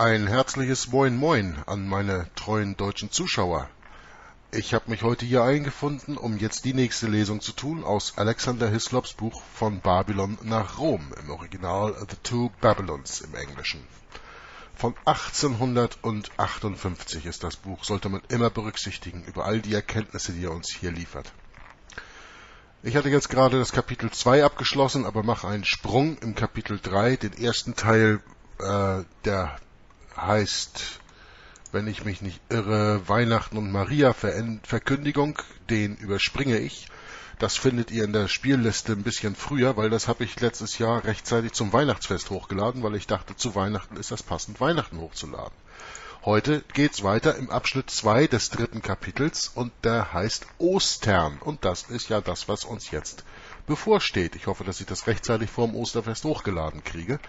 Ein herzliches Moin Moin an meine treuen deutschen Zuschauer. Ich habe mich heute hier eingefunden, um jetzt die nächste Lesung zu tun aus Alexander Hislops Buch von Babylon nach Rom, im Original The Two Babylons im Englischen. Von 1858 ist das Buch, sollte man immer berücksichtigen, über all die Erkenntnisse, die er uns hier liefert. Ich hatte jetzt gerade das Kapitel 2 abgeschlossen, aber mache einen Sprung im Kapitel 3, den ersten Teil, äh, der heißt, wenn ich mich nicht irre, Weihnachten und Maria Verkündigung, den überspringe ich. Das findet ihr in der Spielliste ein bisschen früher, weil das habe ich letztes Jahr rechtzeitig zum Weihnachtsfest hochgeladen, weil ich dachte, zu Weihnachten ist das passend, Weihnachten hochzuladen. Heute geht's weiter im Abschnitt 2 des dritten Kapitels und der heißt Ostern. Und das ist ja das, was uns jetzt bevorsteht. Ich hoffe, dass ich das rechtzeitig vor dem Osterfest hochgeladen kriege.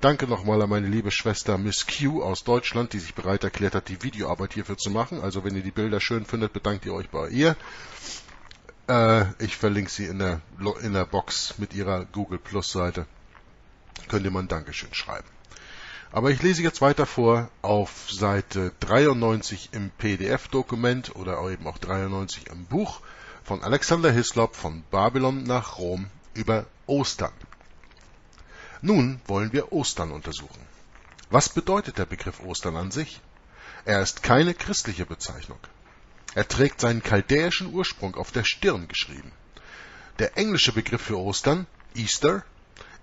Danke nochmal an meine liebe Schwester Miss Q aus Deutschland, die sich bereit erklärt hat, die Videoarbeit hierfür zu machen. Also wenn ihr die Bilder schön findet, bedankt ihr euch bei ihr. Äh, ich verlinke sie in der, in der Box mit ihrer Google Plus Seite. Könnt ihr mal ein Dankeschön schreiben. Aber ich lese jetzt weiter vor auf Seite 93 im PDF-Dokument oder eben auch 93 im Buch von Alexander Hislop von Babylon nach Rom über Ostern. Nun wollen wir Ostern untersuchen. Was bedeutet der Begriff Ostern an sich? Er ist keine christliche Bezeichnung. Er trägt seinen chaldäischen Ursprung auf der Stirn geschrieben. Der englische Begriff für Ostern, Easter,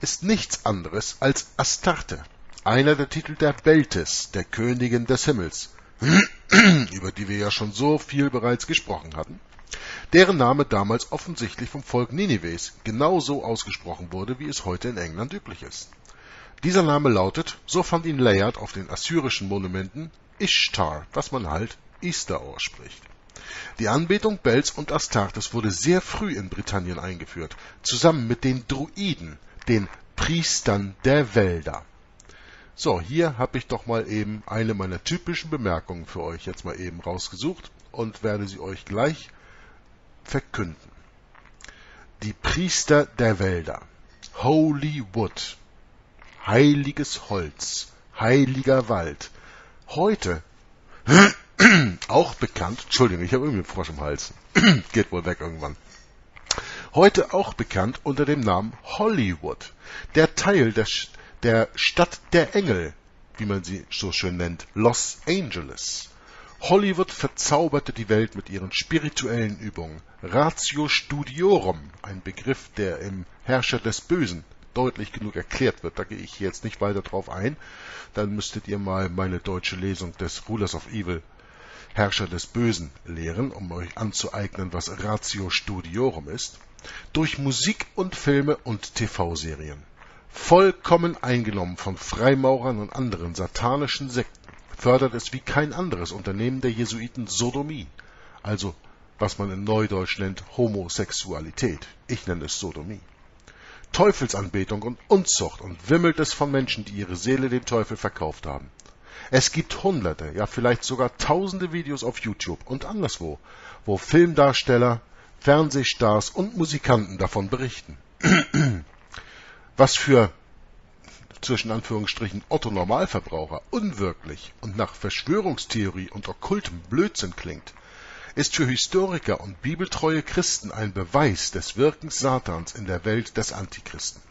ist nichts anderes als Astarte, einer der Titel der Beltis, der Königin des Himmels, über die wir ja schon so viel bereits gesprochen hatten, deren Name damals offensichtlich vom Volk Ninives genauso ausgesprochen wurde, wie es heute in England üblich ist. Dieser Name lautet, so fand ihn Layard auf den assyrischen Monumenten, Ishtar, was man halt Easter ausspricht. Die Anbetung Bels und Astartes wurde sehr früh in Britannien eingeführt, zusammen mit den Druiden, den Priestern der Wälder. So, hier habe ich doch mal eben eine meiner typischen Bemerkungen für euch jetzt mal eben rausgesucht und werde sie euch gleich verkünden. Die Priester der Wälder. Holy Wood. Heiliges Holz. Heiliger Wald. Heute auch bekannt, Entschuldigung, ich habe irgendwie einen Frosch im Hals. Geht wohl weg irgendwann. Heute auch bekannt unter dem Namen Hollywood. Der Teil des der Stadt der Engel, wie man sie so schön nennt, Los Angeles. Hollywood verzauberte die Welt mit ihren spirituellen Übungen. Ratio Studiorum, ein Begriff, der im Herrscher des Bösen deutlich genug erklärt wird. Da gehe ich jetzt nicht weiter drauf ein. Dann müsstet ihr mal meine deutsche Lesung des Rulers of Evil, Herrscher des Bösen, lehren, um euch anzueignen, was Ratio Studiorum ist. Durch Musik und Filme und TV-Serien. Vollkommen eingenommen von Freimaurern und anderen satanischen Sekten fördert es wie kein anderes Unternehmen der Jesuiten Sodomie, also was man in Neudeutsch nennt Homosexualität. Ich nenne es Sodomie. Teufelsanbetung und Unzucht und wimmelt es von Menschen, die ihre Seele dem Teufel verkauft haben. Es gibt hunderte, ja vielleicht sogar tausende Videos auf YouTube und anderswo, wo Filmdarsteller, Fernsehstars und Musikanten davon berichten. was für zwischen Anführungsstrichen Otto Normalverbraucher unwirklich und nach Verschwörungstheorie und okkultem Blödsinn klingt, ist für Historiker und bibeltreue Christen ein Beweis des Wirkens Satans in der Welt des Antichristen.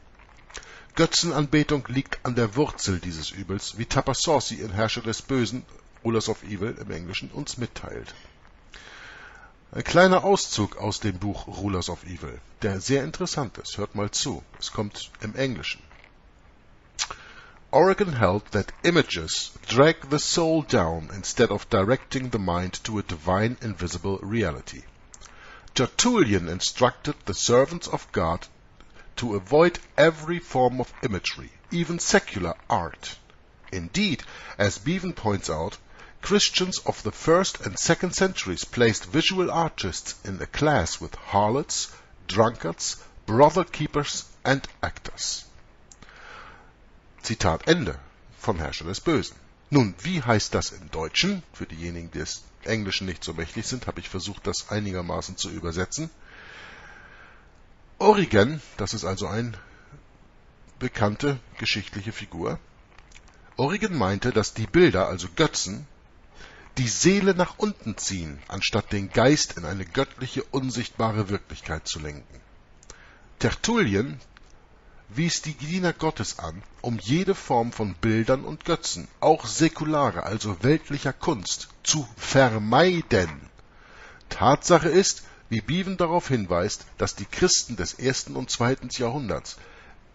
Götzenanbetung liegt an der Wurzel dieses Übels, wie Tapassorsi in Herrscher des Bösen, Rulers of Evil im Englischen, uns mitteilt. Ein kleiner Auszug aus dem Buch Rulers of Evil, der sehr interessant ist. Hört mal zu. Es kommt im Englischen. Oregon held that images drag the soul down instead of directing the mind to a divine invisible reality. Tertullian instructed the servants of God to avoid every form of imagery, even secular art. Indeed, as Bevan points out, Christians of the first and second centuries placed visual artists in a class with harlots, drunkards, brothel keepers and actors. Zitat Ende vom Herrscher des Bösen. Nun, wie heißt das im Deutschen? Für diejenigen, die des Englischen nicht so mächtig sind, habe ich versucht, das einigermaßen zu übersetzen. Origen, das ist also eine bekannte geschichtliche Figur, Origen meinte, dass die Bilder, also Götzen, die Seele nach unten ziehen, anstatt den Geist in eine göttliche, unsichtbare Wirklichkeit zu lenken. Tertullien wies die Diener Gottes an, um jede Form von Bildern und Götzen, auch säkulare, also weltlicher Kunst, zu vermeiden. Tatsache ist, wie Bevan darauf hinweist, dass die Christen des ersten und zweiten Jahrhunderts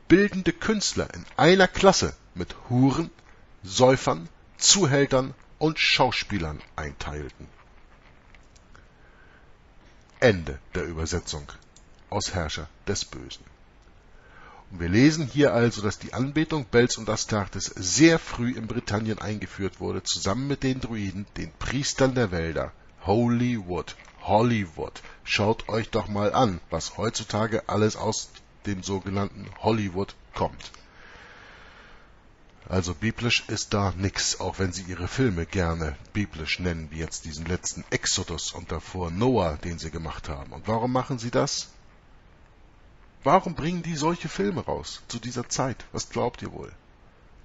bildende Künstler in einer Klasse mit Huren, Säufern, Zuhältern und Schauspielern einteilten. Ende der Übersetzung aus Herrscher des Bösen. Wir lesen hier also, dass die Anbetung Bells und Astartes sehr früh in Britannien eingeführt wurde, zusammen mit den Druiden, den Priestern der Wälder, Holywood, Hollywood. Schaut euch doch mal an, was heutzutage alles aus dem sogenannten Hollywood kommt. Also biblisch ist da nix, auch wenn sie ihre Filme gerne biblisch nennen, wie jetzt diesen letzten Exodus und davor Noah, den sie gemacht haben. Und warum machen sie das? Warum bringen die solche Filme raus zu dieser Zeit? Was glaubt ihr wohl?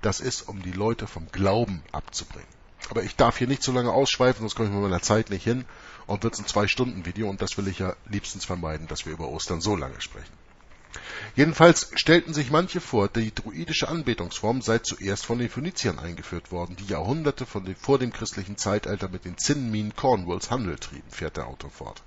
Das ist, um die Leute vom Glauben abzubringen. Aber ich darf hier nicht so lange ausschweifen, sonst komme ich mit meiner Zeit nicht hin und wird es ein Zwei-Stunden-Video und das will ich ja liebstens vermeiden, dass wir über Ostern so lange sprechen. Jedenfalls stellten sich manche vor, die druidische Anbetungsform sei zuerst von den Phöniziern eingeführt worden, die Jahrhunderte dem, vor dem christlichen Zeitalter mit den Zinnminen Cornwalls Handel trieben, fährt der Autor fort.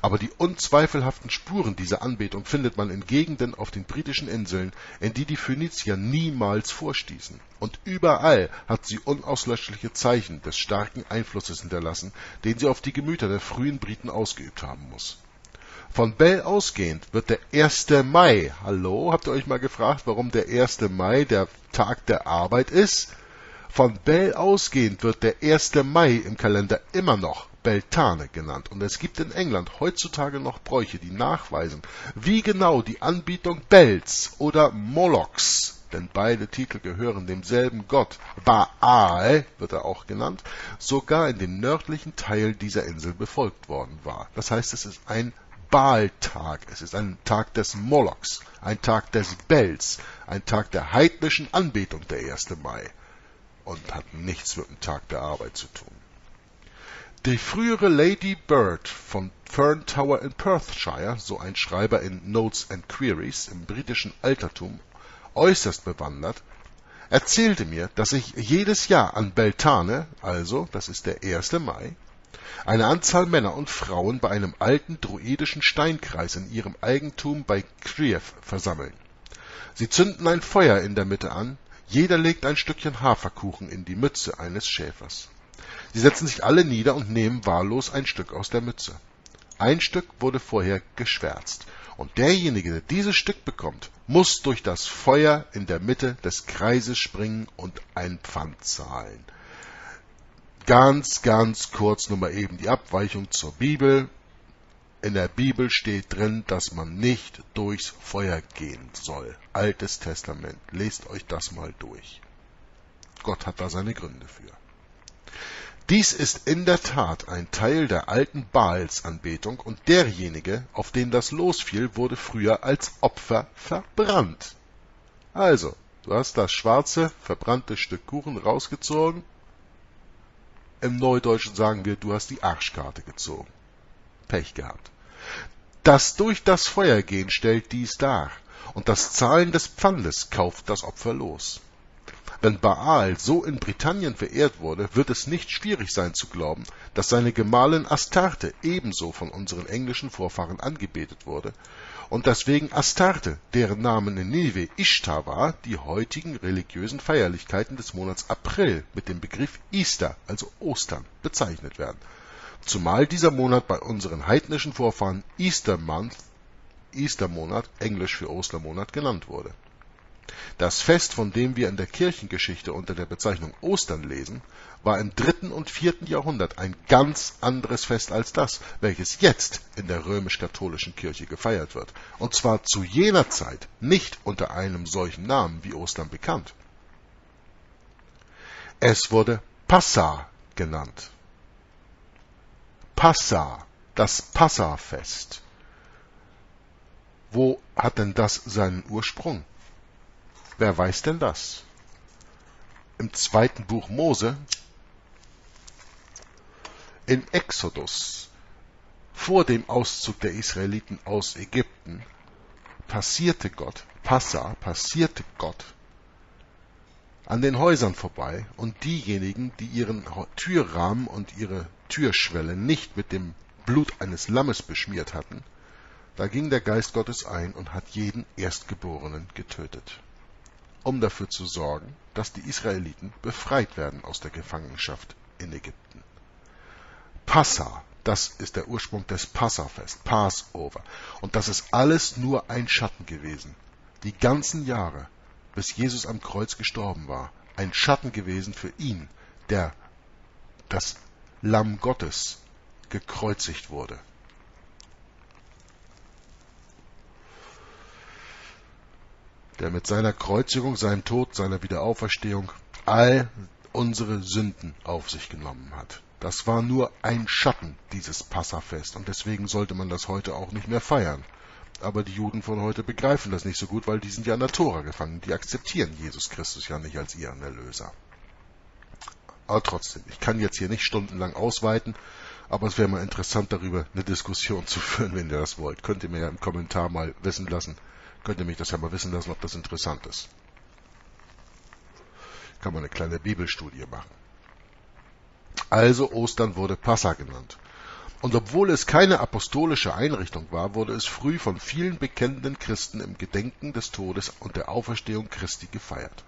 Aber die unzweifelhaften Spuren dieser Anbetung findet man in Gegenden auf den britischen Inseln, in die die Phönizier niemals vorstießen. Und überall hat sie unauslöschliche Zeichen des starken Einflusses hinterlassen, den sie auf die Gemüter der frühen Briten ausgeübt haben muss. Von Bell ausgehend wird der 1. Mai, hallo, habt ihr euch mal gefragt, warum der 1. Mai der Tag der Arbeit ist? Von Bell ausgehend wird der 1. Mai im Kalender immer noch Beltane genannt und es gibt in England heutzutage noch Bräuche, die nachweisen, wie genau die Anbietung Bells oder Molochs, denn beide Titel gehören demselben Gott, Baal wird er auch genannt, sogar in dem nördlichen Teil dieser Insel befolgt worden war. Das heißt, es ist ein Baaltag, es ist ein Tag des Molochs, ein Tag des Bells, ein Tag der heidnischen Anbetung, der 1. Mai, und hat nichts mit dem Tag der Arbeit zu tun. Die frühere Lady Bird von Fern Tower in Perthshire, so ein Schreiber in Notes and Queries im britischen Altertum, äußerst bewandert, erzählte mir, dass sich jedes Jahr an Beltane, also das ist der 1. Mai, eine Anzahl Männer und Frauen bei einem alten druidischen Steinkreis in ihrem Eigentum bei Crieff versammeln. Sie zünden ein Feuer in der Mitte an, jeder legt ein Stückchen Haferkuchen in die Mütze eines Schäfers. Sie setzen sich alle nieder und nehmen wahllos ein Stück aus der Mütze. Ein Stück wurde vorher geschwärzt, und derjenige, der dieses Stück bekommt, muss durch das Feuer in der Mitte des Kreises springen und ein Pfand zahlen Ganz, ganz kurz nur mal eben die Abweichung zur Bibel. In der Bibel steht drin, dass man nicht durchs Feuer gehen soll. Altes Testament. Lest euch das mal durch. Gott hat da seine Gründe für. Dies ist in der Tat ein Teil der alten Baalsanbetung und derjenige, auf den das losfiel, wurde früher als Opfer verbrannt. Also, du hast das schwarze, verbrannte Stück Kuchen rausgezogen, im Neudeutschen sagen wir, du hast die Arschkarte gezogen. Pech gehabt. Das durch das Feuer gehen stellt dies dar, und das Zahlen des Pfandes kauft das Opfer los. Wenn Baal so in Britannien verehrt wurde, wird es nicht schwierig sein zu glauben, dass seine Gemahlin Astarte ebenso von unseren englischen Vorfahren angebetet wurde. Und dass wegen Astarte, deren Namen in Nineveh Ishtar war, die heutigen religiösen Feierlichkeiten des Monats April mit dem Begriff Easter, also Ostern, bezeichnet werden, zumal dieser Monat bei unseren heidnischen Vorfahren Easter Month, Eastermonat, englisch für Ostermonat, genannt wurde das Fest, von dem wir in der Kirchengeschichte unter der Bezeichnung Ostern lesen, war im dritten und vierten Jahrhundert ein ganz anderes Fest als das, welches jetzt in der römisch-katholischen Kirche gefeiert wird, und zwar zu jener Zeit nicht unter einem solchen Namen wie Ostern bekannt. Es wurde Passa genannt. Passa, das Passafest. Wo hat denn das seinen Ursprung? Wer weiß denn das? im zweiten Buch Mose, in Exodus, vor dem Auszug der Israeliten aus Ägypten, passierte Gott, Passa, passierte Gott an den Häusern vorbei und diejenigen, die ihren Türrahmen und ihre Türschwelle nicht mit dem Blut eines Lammes beschmiert hatten, da ging der Geist Gottes ein und hat jeden Erstgeborenen getötet, um dafür zu sorgen, dass die Israeliten befreit werden aus der Gefangenschaft in Ägypten. Passa, das ist der Ursprung des Passafest, Passover. Und das ist alles nur ein Schatten gewesen. Die ganzen Jahre, bis Jesus am Kreuz gestorben war, ein Schatten gewesen für ihn, der das Lamm Gottes gekreuzigt wurde. Der mit seiner Kreuzigung, seinem Tod, seiner Wiederauferstehung all unsere Sünden auf sich genommen hat. Das war nur ein Schatten, dieses Passafest, und deswegen sollte man das heute auch nicht mehr feiern. Aber die Juden von heute begreifen das nicht so gut, weil die sind ja an der Tora gefangen. Die akzeptieren Jesus Christus ja nicht als ihren Erlöser. Aber trotzdem, ich kann jetzt hier nicht stundenlang ausweiten, aber es wäre mal interessant, darüber eine Diskussion zu führen, wenn ihr das wollt. Könnt ihr mir ja im Kommentar mal wissen lassen. Könnt ihr mich das ja mal wissen lassen, ob das interessant ist. Kann man eine kleine Bibelstudie machen. Also Ostern wurde Passa genannt. Und obwohl es keine apostolische Einrichtung war, wurde es früh von vielen bekennenden Christen im Gedenken des Todes und der Auferstehung Christi gefeiert.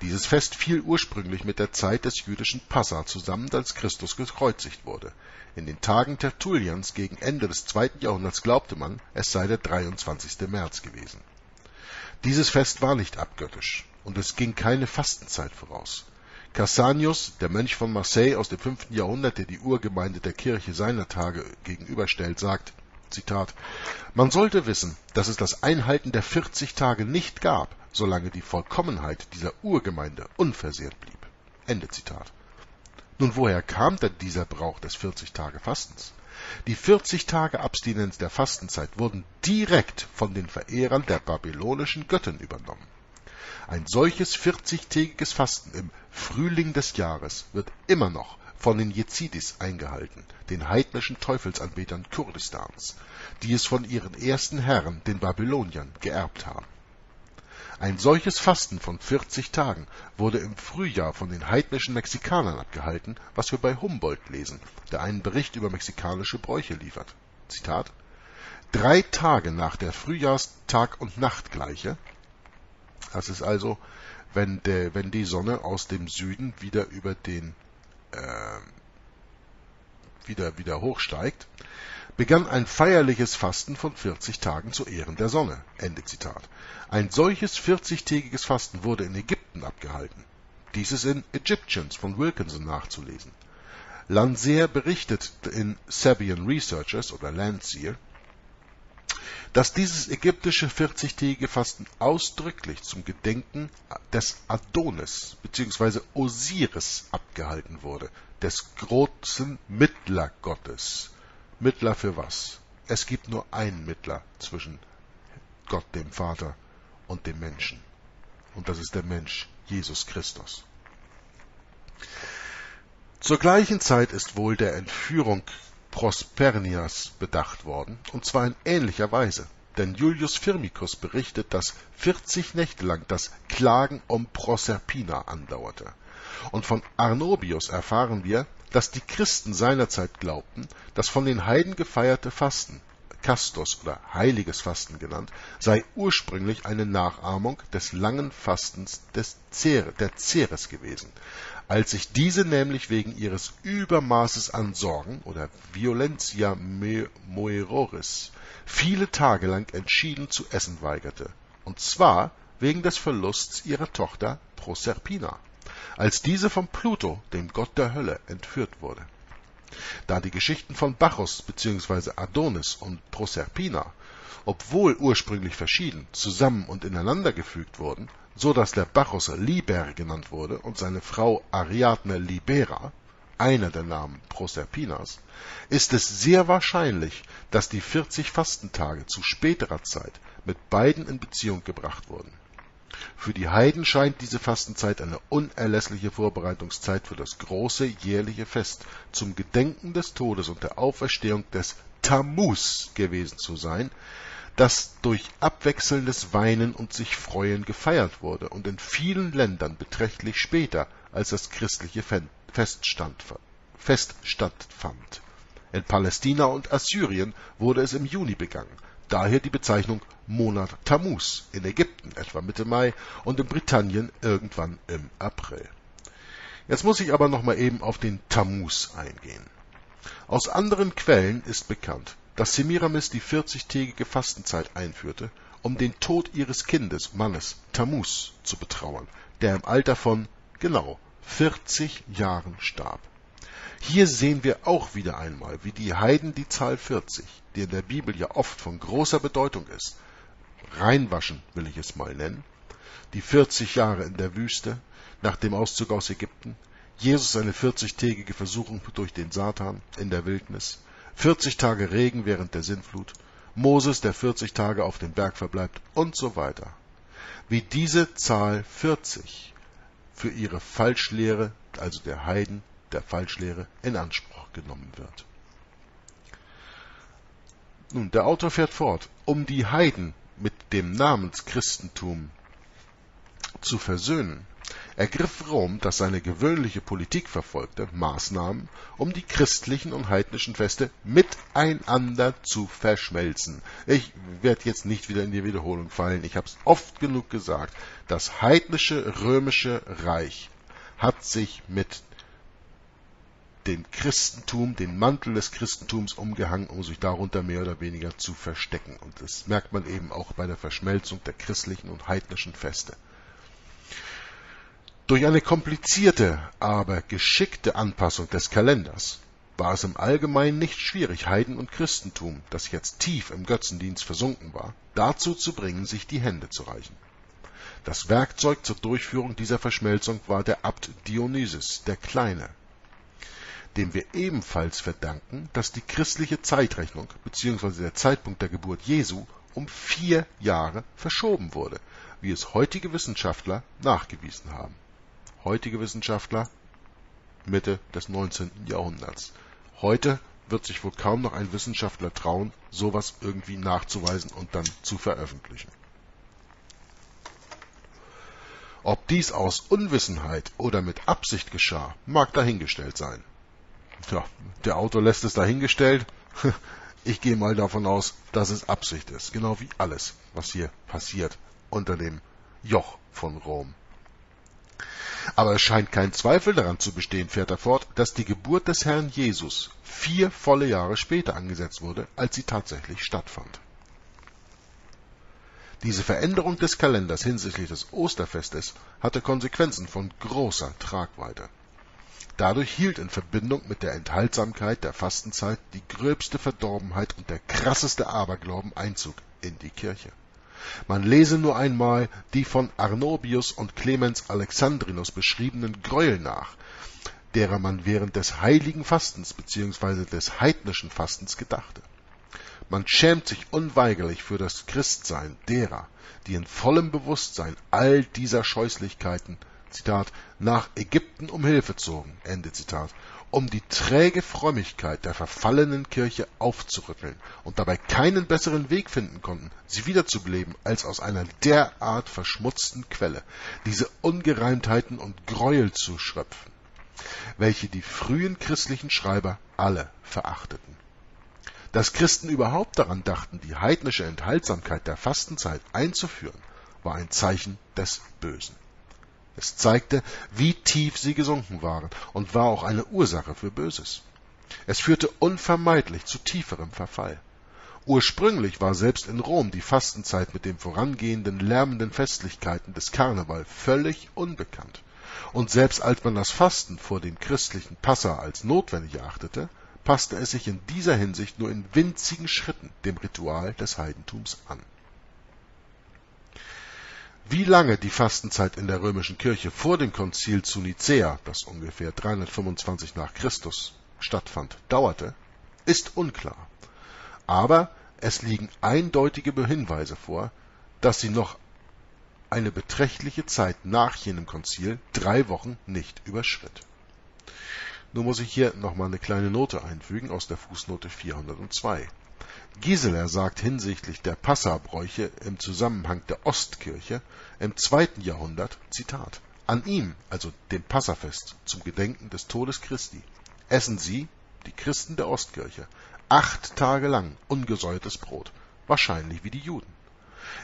Dieses Fest fiel ursprünglich mit der Zeit des jüdischen Passa zusammen, als Christus gekreuzigt wurde. In den Tagen Tertullians gegen Ende des zweiten Jahrhunderts glaubte man, es sei der 23. März gewesen. Dieses Fest war nicht abgöttisch und es ging keine Fastenzeit voraus. Cassanius, der Mönch von Marseille aus dem fünften Jahrhundert, der die Urgemeinde der Kirche seiner Tage gegenüberstellt, sagt, Zitat, Man sollte wissen, dass es das Einhalten der 40 Tage nicht gab, solange die Vollkommenheit dieser Urgemeinde unversehrt blieb. Ende Zitat. Nun, woher kam denn dieser Brauch des 40-Tage-Fastens? Die 40 Tage Abstinenz der Fastenzeit wurden direkt von den Verehrern der babylonischen Göttin übernommen. Ein solches 40-tägiges Fasten im Frühling des Jahres wird immer noch von den Jezidis eingehalten, den heidnischen Teufelsanbetern Kurdistans, die es von ihren ersten Herren, den Babyloniern, geerbt haben. Ein solches Fasten von 40 Tagen wurde im Frühjahr von den heidnischen Mexikanern abgehalten, was wir bei Humboldt lesen, der einen Bericht über mexikanische Bräuche liefert. Zitat Drei Tage nach der Frühjahrstag- und Nachtgleiche das ist also, wenn, der, wenn die Sonne aus dem Süden wieder über den äh, wieder, wieder hochsteigt, begann ein feierliches Fasten von 40 Tagen zu Ehren der Sonne. Ende Zitat. Ein solches 40-tägiges Fasten wurde in Ägypten abgehalten. Dies ist in Egyptians von Wilkinson nachzulesen. Landseer berichtet in Sabian Researchers oder Landseer, dass dieses ägyptische 40-tägige Fasten ausdrücklich zum Gedenken des Adonis bzw. Osiris abgehalten wurde, des großen Mittlergottes. Mittler für was? Es gibt nur einen Mittler zwischen Gott dem Vater und dem Menschen. Und das ist der Mensch, Jesus Christus. Zur gleichen Zeit ist wohl der Entführung Prospernias bedacht worden, und zwar in ähnlicher Weise. Denn Julius Firmicus berichtet, dass 40 Nächte lang das Klagen um Proserpina andauerte. Und von Arnobius erfahren wir, dass die Christen seinerzeit glaubten, das von den Heiden gefeierte Fasten, Kastos oder heiliges Fasten genannt, sei ursprünglich eine Nachahmung des langen Fastens des Zer der Ceres gewesen, als sich diese nämlich wegen ihres Übermaßes an Sorgen oder Violentia moeroris viele Tage lang entschieden zu essen weigerte, und zwar wegen des Verlusts ihrer Tochter Proserpina, als diese von Pluto, dem Gott der Hölle, entführt wurde. Da die Geschichten von Bacchus bzw. Adonis und Proserpina, obwohl ursprünglich verschieden, zusammen und ineinander gefügt wurden, so dass der Bacchus Liber genannt wurde und seine Frau Ariadne Libera, einer der Namen Proserpinas, ist es sehr wahrscheinlich, dass die 40 Fastentage zu späterer Zeit mit beiden in Beziehung gebracht wurden. Für die Heiden scheint diese Fastenzeit eine unerlässliche Vorbereitungszeit für das große jährliche Fest zum Gedenken des Todes und der Auferstehung des Tammuz gewesen zu sein, das durch abwechselndes Weinen und sich Freuen gefeiert wurde und in vielen Ländern beträchtlich später als das christliche Fest stattfand. In Palästina und Assyrien wurde es im Juni begangen, daher die Bezeichnung Monat Tammuz, in Ägypten etwa Mitte Mai und in Britannien irgendwann im April. Jetzt muss ich aber noch mal eben auf den Tammuz eingehen. Aus anderen Quellen ist bekannt, dass Semiramis die 40-tägige Fastenzeit einführte, um den Tod ihres Kindes, Mannes, Tammuz, zu betrauern, der im Alter von, genau, 40 Jahren starb. Hier sehen wir auch wieder einmal, wie die Heiden die Zahl 40, die in der Bibel ja oft von großer Bedeutung ist, reinwaschen will ich es mal nennen, die 40 Jahre in der Wüste nach dem Auszug aus Ägypten, Jesus eine 40-tägige Versuchung durch den Satan in der Wildnis, 40 Tage Regen während der Sintflut, Moses, der 40 Tage auf dem Berg verbleibt und so weiter. Wie diese Zahl 40 für ihre Falschlehre, also der Heiden, der Falschlehre in Anspruch genommen wird. Nun, der Autor fährt fort, um die Heiden mit dem Namenschristentum zu versöhnen, ergriff Rom, das seine gewöhnliche Politik verfolgte, Maßnahmen, um die christlichen und heidnischen Feste miteinander zu verschmelzen. Ich werde jetzt nicht wieder in die Wiederholung fallen, ich habe es oft genug gesagt, das heidnische römische Reich hat sich mit dem Christentum, den Mantel des Christentums umgehangen, um sich darunter mehr oder weniger zu verstecken. Und das merkt man eben auch bei der Verschmelzung der christlichen und heidnischen Feste. Durch eine komplizierte, aber geschickte Anpassung des Kalenders war es im Allgemeinen nicht schwierig, Heiden und Christentum, das jetzt tief im Götzendienst versunken war, dazu zu bringen, sich die Hände zu reichen. Das Werkzeug zur Durchführung dieser Verschmelzung war der Abt Dionysius der Kleine, dem wir ebenfalls verdanken, dass die christliche Zeitrechnung bzw. der Zeitpunkt der Geburt Jesu um vier Jahre verschoben wurde, wie es heutige Wissenschaftler nachgewiesen haben. Heutige Wissenschaftler Mitte des 19. Jahrhunderts. Heute wird sich wohl kaum noch ein Wissenschaftler trauen, sowas irgendwie nachzuweisen und dann zu veröffentlichen. Ob dies aus Unwissenheit oder mit Absicht geschah, mag dahingestellt sein. Tja, der Autor lässt es dahingestellt. Ich gehe mal davon aus, dass es Absicht ist, genau wie alles, was hier passiert unter dem Joch von Rom. Aber es scheint kein Zweifel daran zu bestehen, fährt er fort, dass die Geburt des Herrn Jesus vier volle Jahre später angesetzt wurde, als sie tatsächlich stattfand. Diese Veränderung des Kalenders hinsichtlich des Osterfestes hatte Konsequenzen von großer Tragweite. Dadurch hielt in Verbindung mit der Enthaltsamkeit der Fastenzeit die gröbste Verdorbenheit und der krasseste Aberglauben Einzug in die Kirche. Man lese nur einmal die von Arnobius und Clemens Alexandrinus beschriebenen Gräuel nach, derer man während des heiligen Fastens bzw. des heidnischen Fastens gedachte. Man schämt sich unweigerlich für das Christsein derer, die in vollem Bewusstsein all dieser Scheußlichkeiten Zitat, nach Ägypten um Hilfe zogen, Ende Zitat, um die träge Frömmigkeit der verfallenen Kirche aufzurütteln und dabei keinen besseren Weg finden konnten, sie wiederzubeleben, als aus einer derart verschmutzten Quelle diese Ungereimtheiten und Gräuel zu schröpfen, welche die frühen christlichen Schreiber alle verachteten. Dass Christen überhaupt daran dachten, die heidnische Enthaltsamkeit der Fastenzeit einzuführen, war ein Zeichen des Bösen. Es zeigte, wie tief sie gesunken waren und war auch eine Ursache für Böses. Es führte unvermeidlich zu tieferem Verfall. Ursprünglich war selbst in Rom die Fastenzeit mit den vorangehenden lärmenden Festlichkeiten des Karneval völlig unbekannt. Und selbst als man das Fasten vor dem christlichen Passa als notwendig erachtete, passte es sich in dieser Hinsicht nur in winzigen Schritten dem Ritual des Heidentums an wie lange die Fastenzeit in der römischen Kirche vor dem Konzil zu Nicäa, das ungefähr 325 nach Christus stattfand, dauerte, ist unklar. Aber es liegen eindeutige Hinweise vor, dass sie noch eine beträchtliche Zeit nach jenem Konzil drei Wochen nicht überschritt. Nun muss ich hier nochmal eine kleine Note einfügen aus der Fußnote 402. Gieseler sagt hinsichtlich der Passabräuche im Zusammenhang der Ostkirche im zweiten Jahrhundert, Zitat, an ihm, also dem Passafest, zum Gedenken des Todes Christi, essen sie, die Christen der Ostkirche, acht Tage lang ungesäuertes Brot, wahrscheinlich wie die Juden.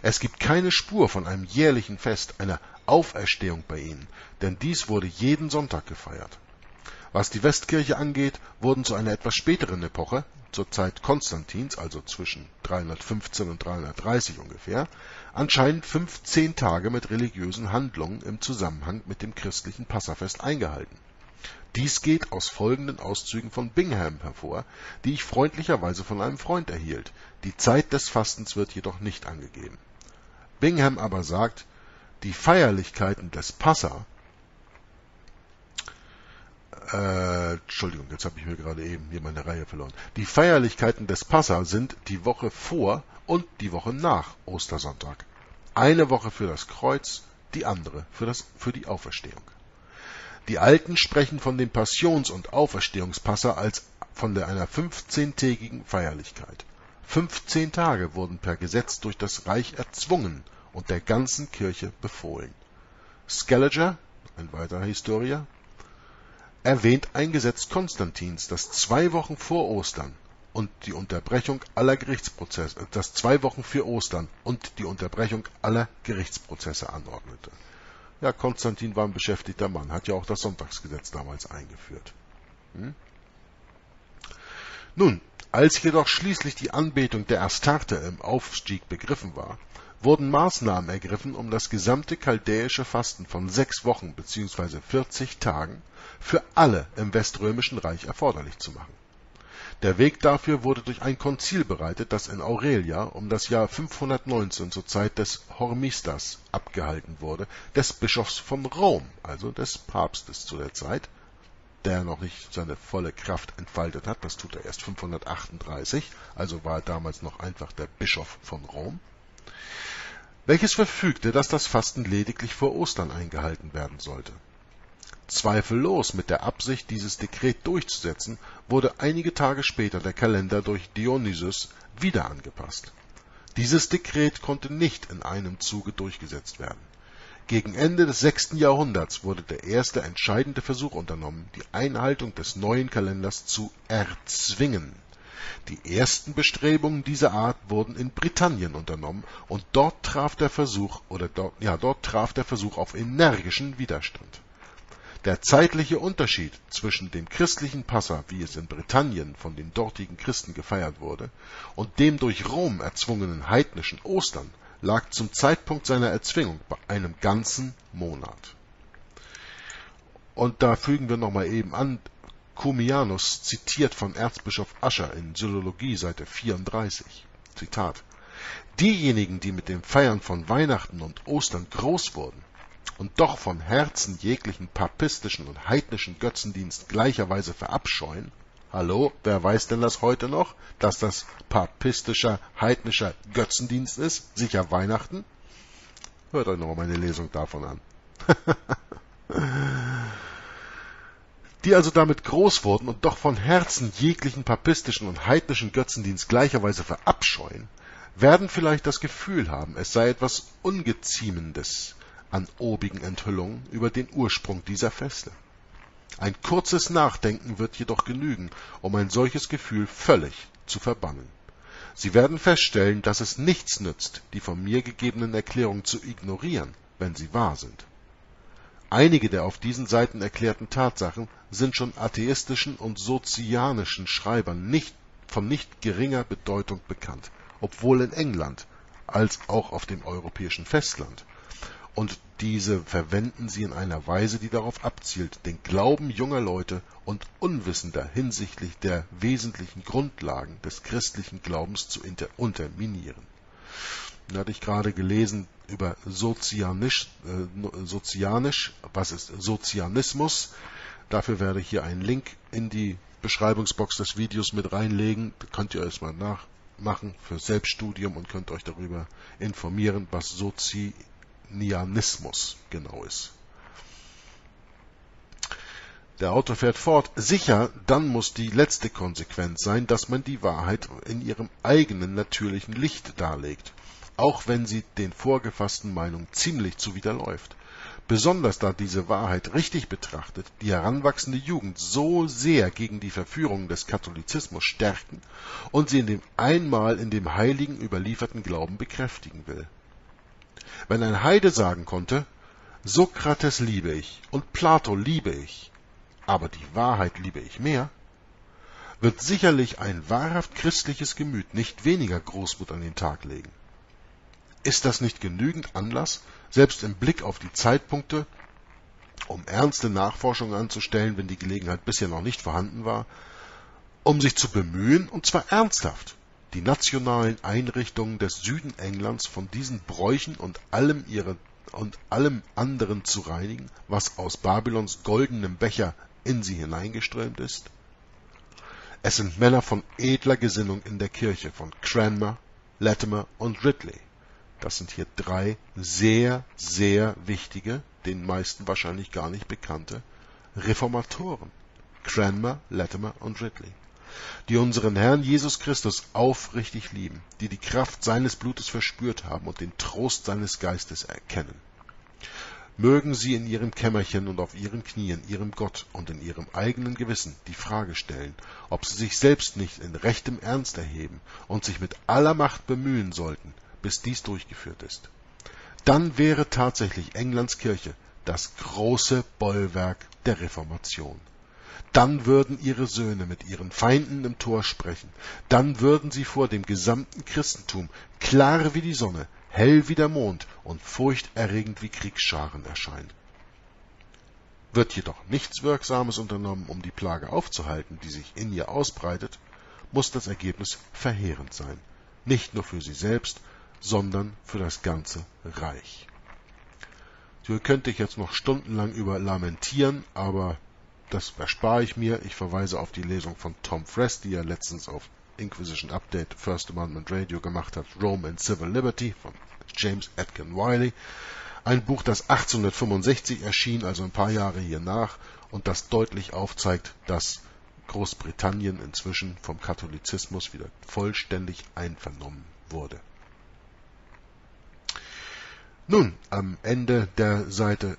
Es gibt keine Spur von einem jährlichen Fest, einer Auferstehung bei ihnen, denn dies wurde jeden Sonntag gefeiert. Was die Westkirche angeht, wurden zu einer etwas späteren Epoche, zur Zeit Konstantins, also zwischen 315 und 330 ungefähr, anscheinend fünfzehn Tage mit religiösen Handlungen im Zusammenhang mit dem christlichen Passafest eingehalten. Dies geht aus folgenden Auszügen von Bingham hervor, die ich freundlicherweise von einem Freund erhielt. Die Zeit des Fastens wird jedoch nicht angegeben. Bingham aber sagt, die Feierlichkeiten des Passa äh, Entschuldigung, jetzt habe ich mir gerade eben hier meine Reihe verloren. Die Feierlichkeiten des Passa sind die Woche vor und die Woche nach Ostersonntag. Eine Woche für das Kreuz, die andere für, das, für die Auferstehung. Die Alten sprechen von dem Passions- und Auferstehungspassa als von einer 15-tägigen Feierlichkeit. 15 Tage wurden per Gesetz durch das Reich erzwungen und der ganzen Kirche befohlen. Scaliger, ein weiterer Historier, erwähnt ein Gesetz Konstantins, das zwei Wochen vor Ostern und die Unterbrechung aller Gerichtsprozesse, das zwei Wochen für Ostern und die Unterbrechung aller Gerichtsprozesse anordnete. Ja, Konstantin war ein beschäftigter Mann, hat ja auch das Sonntagsgesetz damals eingeführt. Hm? Nun, als jedoch schließlich die Anbetung der Astarte im Aufstieg begriffen war, wurden Maßnahmen ergriffen, um das gesamte chaldäische Fasten von sechs Wochen bzw. 40 Tagen für alle im Weströmischen Reich erforderlich zu machen. Der Weg dafür wurde durch ein Konzil bereitet, das in Aurelia um das Jahr 519 zur Zeit des Hormisdas abgehalten wurde, des Bischofs von Rom, also des Papstes zu der Zeit, der noch nicht seine volle Kraft entfaltet hat, das tut er erst 538, also war er damals noch einfach der Bischof von Rom, welches verfügte, dass das Fasten lediglich vor Ostern eingehalten werden sollte Zweifellos mit der Absicht, dieses Dekret durchzusetzen, wurde einige Tage später der Kalender durch Dionysius wieder angepasst. Dieses Dekret konnte nicht in einem Zuge durchgesetzt werden. Gegen Ende des sechsten Jahrhunderts wurde der erste entscheidende Versuch unternommen, die Einhaltung des neuen Kalenders zu erzwingen. Die ersten Bestrebungen dieser Art wurden in Britannien unternommen, und dort traf der Versuch oder dort, ja, dort traf der Versuch auf energischen Widerstand der zeitliche Unterschied zwischen dem christlichen Passa, wie es in Britannien von den dortigen Christen gefeiert wurde, und dem durch Rom erzwungenen heidnischen Ostern lag zum Zeitpunkt seiner Erzwingung bei einem ganzen Monat. Und da fügen wir nochmal eben an, Cumianus zitiert von Erzbischof Ascher in Syllologie Seite 34. Zitat. Diejenigen, die mit dem Feiern von Weihnachten und Ostern groß wurden, und doch von Herzen jeglichen papistischen und heidnischen Götzendienst gleicherweise verabscheuen Hallo, wer weiß denn das heute noch, dass das papistischer, heidnischer Götzendienst ist? Sicher Weihnachten? Hört euch nochmal meine Lesung davon an. die also damit groß wurden und doch von Herzen jeglichen papistischen und heidnischen Götzendienst gleicherweise verabscheuen, werden vielleicht das Gefühl haben, es sei etwas Ungeziemendes, an obigen Enthüllungen über den Ursprung dieser Feste. Ein kurzes Nachdenken wird jedoch genügen, um ein solches Gefühl völlig zu verbannen. Sie werden feststellen, dass es nichts nützt, die von mir gegebenen Erklärungen zu ignorieren, wenn sie wahr sind. Einige der auf diesen Seiten erklärten Tatsachen sind schon atheistischen und sozianischen Schreibern nicht, von nicht geringer Bedeutung bekannt, obwohl in England als auch auf dem europäischen Festland und diese verwenden sie in einer Weise, die darauf abzielt, den Glauben junger Leute und Unwissender hinsichtlich der wesentlichen Grundlagen des christlichen Glaubens zu unterminieren. Da hatte ich gerade gelesen über Sozianisch, äh, Sozianisch, was ist Sozianismus. Dafür werde ich hier einen Link in die Beschreibungsbox des Videos mit reinlegen. Da könnt ihr erstmal nachmachen für Selbststudium und könnt euch darüber informieren, was Sozi Nianismus genau ist. Der Autor fährt fort, sicher, dann muss die letzte Konsequenz sein, dass man die Wahrheit in ihrem eigenen natürlichen Licht darlegt, auch wenn sie den vorgefassten Meinungen ziemlich zuwiderläuft. Besonders da diese Wahrheit richtig betrachtet die heranwachsende Jugend so sehr gegen die Verführungen des Katholizismus stärken und sie in dem einmal in dem Heiligen überlieferten Glauben bekräftigen will. Wenn ein Heide sagen konnte, Sokrates liebe ich und Plato liebe ich, aber die Wahrheit liebe ich mehr, wird sicherlich ein wahrhaft christliches Gemüt nicht weniger Großmut an den Tag legen. Ist das nicht genügend Anlass, selbst im Blick auf die Zeitpunkte, um ernste Nachforschungen anzustellen, wenn die Gelegenheit bisher noch nicht vorhanden war, um sich zu bemühen, und zwar ernsthaft, die nationalen Einrichtungen des Süden Englands von diesen Bräuchen und allem ihre und allem anderen zu reinigen, was aus Babylons goldenem Becher in sie hineingeströmt ist? Es sind Männer von edler Gesinnung in der Kirche, von Cranmer, Latimer und Ridley. Das sind hier drei sehr, sehr wichtige, den meisten wahrscheinlich gar nicht bekannte, Reformatoren. Cranmer, Latimer und Ridley. Die unseren Herrn Jesus Christus aufrichtig lieben, die die Kraft seines Blutes verspürt haben und den Trost seines Geistes erkennen mögen sie in ihrem Kämmerchen und auf ihren Knien ihrem Gott und in ihrem eigenen Gewissen die Frage stellen, ob sie sich selbst nicht in rechtem Ernst erheben und sich mit aller Macht bemühen sollten, bis dies durchgeführt ist. Dann wäre tatsächlich Englands Kirche das große Bollwerk der Reformation. Dann würden ihre Söhne mit ihren Feinden im Tor sprechen, dann würden sie vor dem gesamten Christentum klar wie die Sonne hell wie der Mond und furchterregend wie Kriegsscharen erscheinen. Wird jedoch nichts Wirksames unternommen, um die Plage aufzuhalten, die sich in ihr ausbreitet, muss das Ergebnis verheerend sein, nicht nur für sie selbst, sondern für das ganze Reich. Hier könnte ich jetzt noch stundenlang über lamentieren, aber das erspare ich mir. Ich verweise auf die Lesung von Tom Fress, die er letztens auf Inquisition Update First Amendment Radio gemacht hat, Rome and Civil Liberty von James Atkin Wiley. Ein Buch, das 1865 erschien, also ein paar Jahre hier nach, und das deutlich aufzeigt, dass Großbritannien inzwischen vom Katholizismus wieder vollständig einvernommen wurde. Nun, am Ende der Seite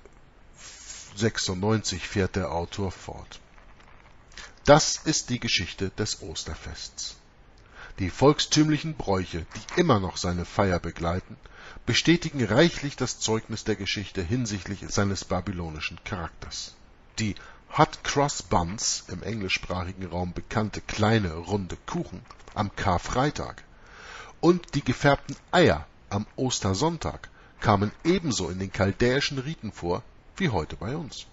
96 fährt der Autor fort. Das ist die Geschichte des Osterfests. Die volkstümlichen Bräuche, die immer noch seine Feier begleiten, bestätigen reichlich das Zeugnis der Geschichte hinsichtlich seines babylonischen Charakters. Die Hot Cross Buns, im englischsprachigen Raum bekannte kleine runde Kuchen, am Karfreitag und die gefärbten Eier am Ostersonntag kamen ebenso in den chaldäischen Riten vor wie heute bei uns.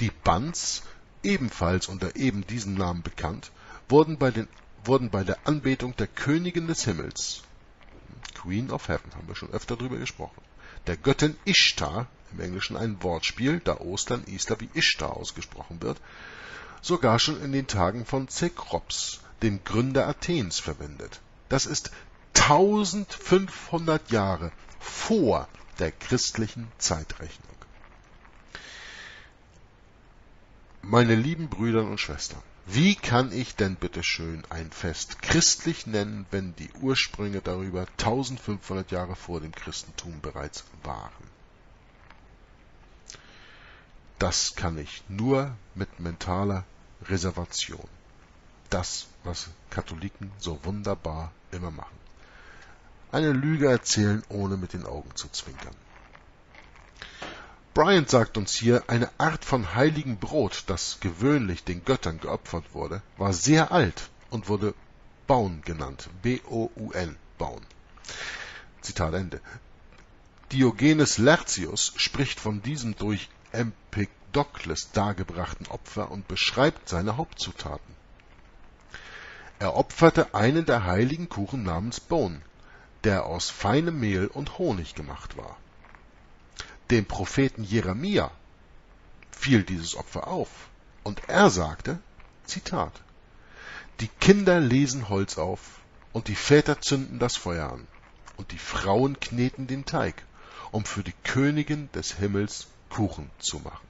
Die Buns, ebenfalls unter eben diesem Namen bekannt, wurden bei den wurden bei der Anbetung der Königin des Himmels (Queen of Heaven, haben wir schon öfter drüber gesprochen), der Göttin Ishtar (im Englischen ein Wortspiel, da Ostern Easter wie Ishtar ausgesprochen wird), sogar schon in den Tagen von Cekrops, dem Gründer Athens, verwendet. Das ist 1500 Jahre vor der christlichen Zeitrechnung. Meine lieben Brüder und Schwestern wie kann ich denn bitteschön ein Fest christlich nennen, wenn die Ursprünge darüber 1500 Jahre vor dem Christentum bereits waren? Das kann ich nur mit mentaler Reservation. Das, was Katholiken so wunderbar immer machen. Eine Lüge erzählen, ohne mit den Augen zu zwinkern. Bryant sagt uns hier, eine Art von heiligem Brot, das gewöhnlich den Göttern geopfert wurde, war sehr alt und wurde Baun genannt. B-O-U-N, Baun. Zitat Ende. Diogenes Laertius spricht von diesem durch Empedokles dargebrachten Opfer und beschreibt seine Hauptzutaten. Er opferte einen der heiligen Kuchen namens Bone, der aus feinem Mehl und Honig gemacht war dem Propheten Jeremia fiel dieses Opfer auf, und er sagte, Zitat, Die Kinder lesen Holz auf, und die Väter zünden das Feuer an, und die Frauen kneten den Teig, um für die Königin des Himmels Kuchen zu machen.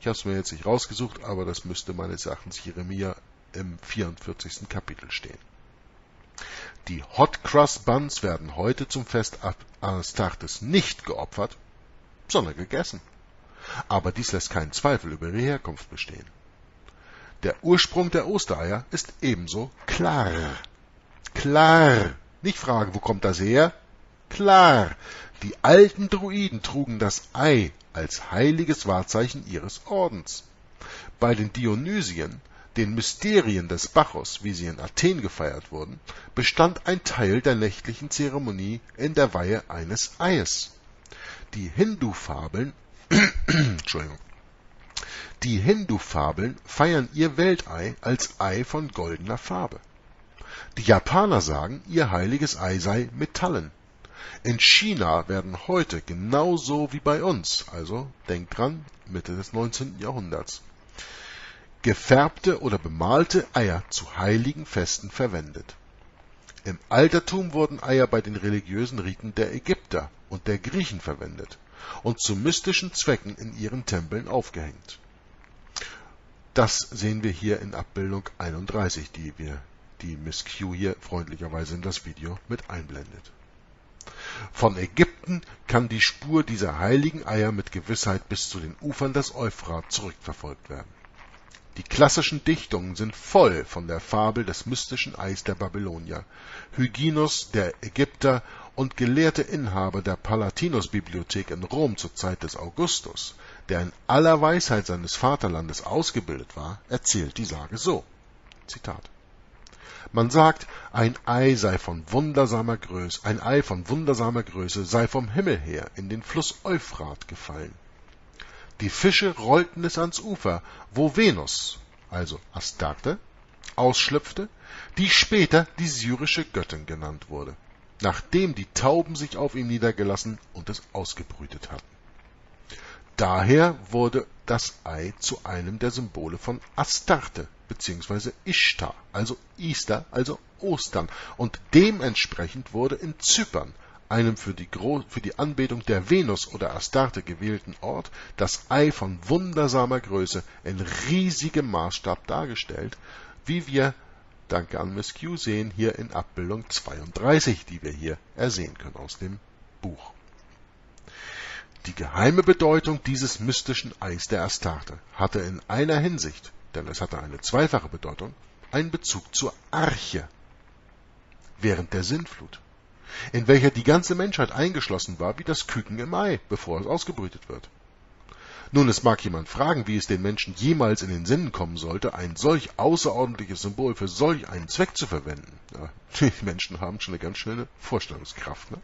Ich habe es mir jetzt nicht rausgesucht, aber das müsste meines Erachtens Jeremia im 44. Kapitel stehen. Die Hot Cross Buns werden heute zum Fest Astartes nicht geopfert, sondern gegessen. Aber dies lässt keinen Zweifel über ihre Herkunft bestehen. Der Ursprung der Ostereier ist ebenso klar. Klar. Nicht fragen, wo kommt das her? Klar. Die alten Druiden trugen das Ei als heiliges Wahrzeichen ihres Ordens. Bei den Dionysien, den Mysterien des Bacchus, wie sie in Athen gefeiert wurden, bestand ein Teil der nächtlichen Zeremonie in der Weihe eines Eies. Die Hindu-Fabeln. Die Hindu-Fabeln feiern ihr Weltei als Ei von goldener Farbe. Die Japaner sagen, ihr heiliges Ei sei Metallen. In China werden heute genauso wie bei uns, also denkt dran, Mitte des 19. Jahrhunderts, gefärbte oder bemalte Eier zu heiligen Festen verwendet. Im Altertum wurden Eier bei den religiösen Riten der Ägypter und der Griechen verwendet und zu mystischen Zwecken in ihren Tempeln aufgehängt. Das sehen wir hier in Abbildung 31, die wir die Miss Q hier freundlicherweise in das Video mit einblendet. Von Ägypten kann die Spur dieser heiligen Eier mit Gewissheit bis zu den Ufern des Euphrat zurückverfolgt werden. Die klassischen Dichtungen sind voll von der Fabel des mystischen Eis der Babylonier. Hyginus, der Ägypter und gelehrte Inhaber der Palatinus-Bibliothek in Rom zur Zeit des Augustus, der in aller Weisheit seines Vaterlandes ausgebildet war, erzählt die Sage so: Zitat. Man sagt, ein Ei sei von wundersamer Größe, ein Ei von wundersamer Größe sei vom Himmel her in den Fluss Euphrat gefallen. Die Fische rollten es ans Ufer, wo Venus, also Astarte, ausschlüpfte, die später die syrische Göttin genannt wurde, nachdem die Tauben sich auf ihm niedergelassen und es ausgebrütet hatten. Daher wurde das Ei zu einem der Symbole von Astarte bzw. Ishtar, also Easter, also Ostern, und dementsprechend wurde in Zypern, einem für die, für die Anbetung der Venus oder Astarte gewählten Ort, das Ei von wundersamer Größe in riesigem Maßstab dargestellt, wie wir, danke an Miss Q, sehen hier in Abbildung 32, die wir hier ersehen können aus dem Buch. Die geheime Bedeutung dieses mystischen Eis der Astarte hatte in einer Hinsicht denn es hatte eine zweifache Bedeutung, einen Bezug zur Arche während der Sintflut, in welcher die ganze Menschheit eingeschlossen war wie das Küken im Ei, bevor es ausgebrütet wird. Nun, es mag jemand fragen, wie es den Menschen jemals in den Sinn kommen sollte, ein solch außerordentliches Symbol für solch einen Zweck zu verwenden. Ja, die Menschen haben schon eine ganz schöne Vorstellungskraft. Ne?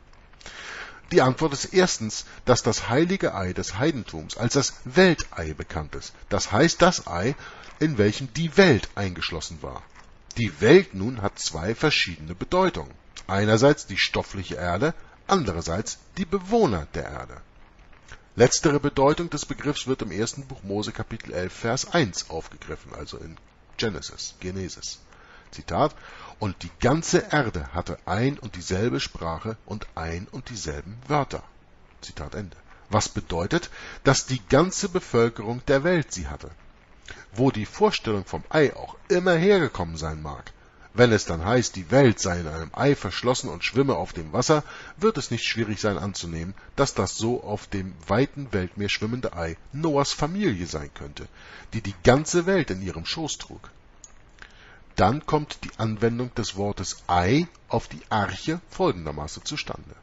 Die Antwort ist erstens, dass das heilige Ei des Heidentums als das Weltei bekannt ist. Das heißt das Ei, in welchem die Welt eingeschlossen war. Die Welt nun hat zwei verschiedene Bedeutungen. Einerseits die stoffliche Erde, andererseits die Bewohner der Erde. Letztere Bedeutung des Begriffs wird im ersten Buch Mose Kapitel 11 Vers 1 aufgegriffen, also in Genesis, Genesis. Zitat, und die ganze Erde hatte ein und dieselbe Sprache und ein und dieselben Wörter. Zitat Ende. Was bedeutet, dass die ganze Bevölkerung der Welt sie hatte wo die Vorstellung vom Ei auch immer hergekommen sein mag. Wenn es dann heißt, die Welt sei in einem Ei verschlossen und schwimme auf dem Wasser, wird es nicht schwierig sein anzunehmen, dass das so auf dem weiten Weltmeer schwimmende Ei Noahs Familie sein könnte, die die ganze Welt in ihrem Schoß trug. Dann kommt die Anwendung des Wortes Ei auf die Arche folgendermaßen zustande.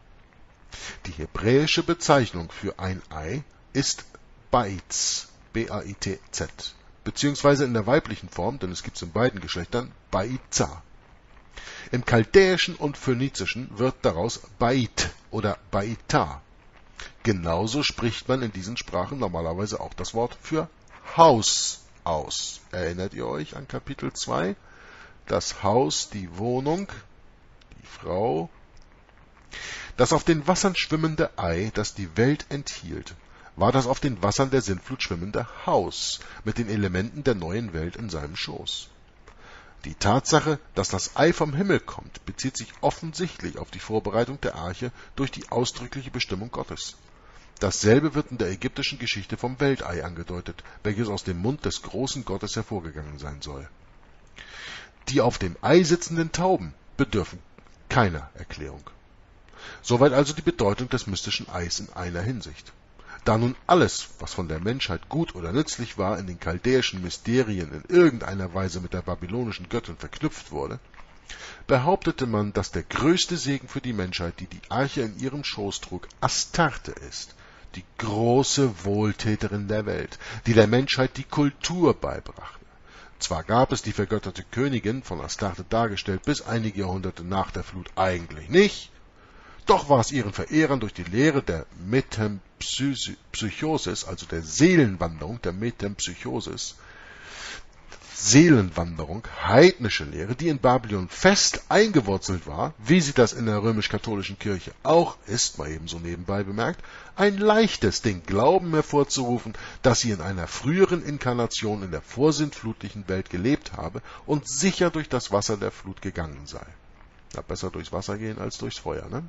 Die hebräische Bezeichnung für ein Ei ist Baitz, B-A-I-T-Z beziehungsweise in der weiblichen Form, denn es gibt es in beiden Geschlechtern, Baiza. Im Chaldäischen und Phönizischen wird daraus Bait oder Baita. Genauso spricht man in diesen Sprachen normalerweise auch das Wort für Haus aus. Erinnert ihr euch an Kapitel 2? Das Haus, die Wohnung, die Frau. Das auf den Wassern schwimmende Ei, das die Welt enthielt, war das auf den Wassern der Sintflut schwimmende Haus mit den Elementen der neuen Welt in seinem Schoß. Die Tatsache, dass das Ei vom Himmel kommt, bezieht sich offensichtlich auf die Vorbereitung der Arche durch die ausdrückliche Bestimmung Gottes. Dasselbe wird in der ägyptischen Geschichte vom Weltei angedeutet, welches aus dem Mund des großen Gottes hervorgegangen sein soll. Die auf dem Ei sitzenden Tauben bedürfen keiner Erklärung. Soweit also die Bedeutung des mystischen Eis in einer Hinsicht. Da nun alles, was von der Menschheit gut oder nützlich war, in den chaldäischen Mysterien in irgendeiner Weise mit der babylonischen Göttin verknüpft wurde, behauptete man, dass der größte Segen für die Menschheit, die die Arche in ihrem Schoß trug, Astarte ist, die große Wohltäterin der Welt, die der Menschheit die Kultur beibrachte. Zwar gab es die vergötterte Königin, von Astarte dargestellt, bis einige Jahrhunderte nach der Flut eigentlich nicht, doch war es ihren Verehrern durch die Lehre der Metempsychosis, also der Seelenwanderung, der Metempsychosis, Seelenwanderung, heidnische Lehre, die in Babylon fest eingewurzelt war, wie sie das in der römisch-katholischen Kirche auch ist, mal ebenso nebenbei bemerkt, ein leichtes den Glauben hervorzurufen, dass sie in einer früheren Inkarnation in der vorsintflutlichen Welt gelebt habe und sicher durch das Wasser der Flut gegangen sei. Na, besser durchs Wasser gehen als durchs Feuer, ne?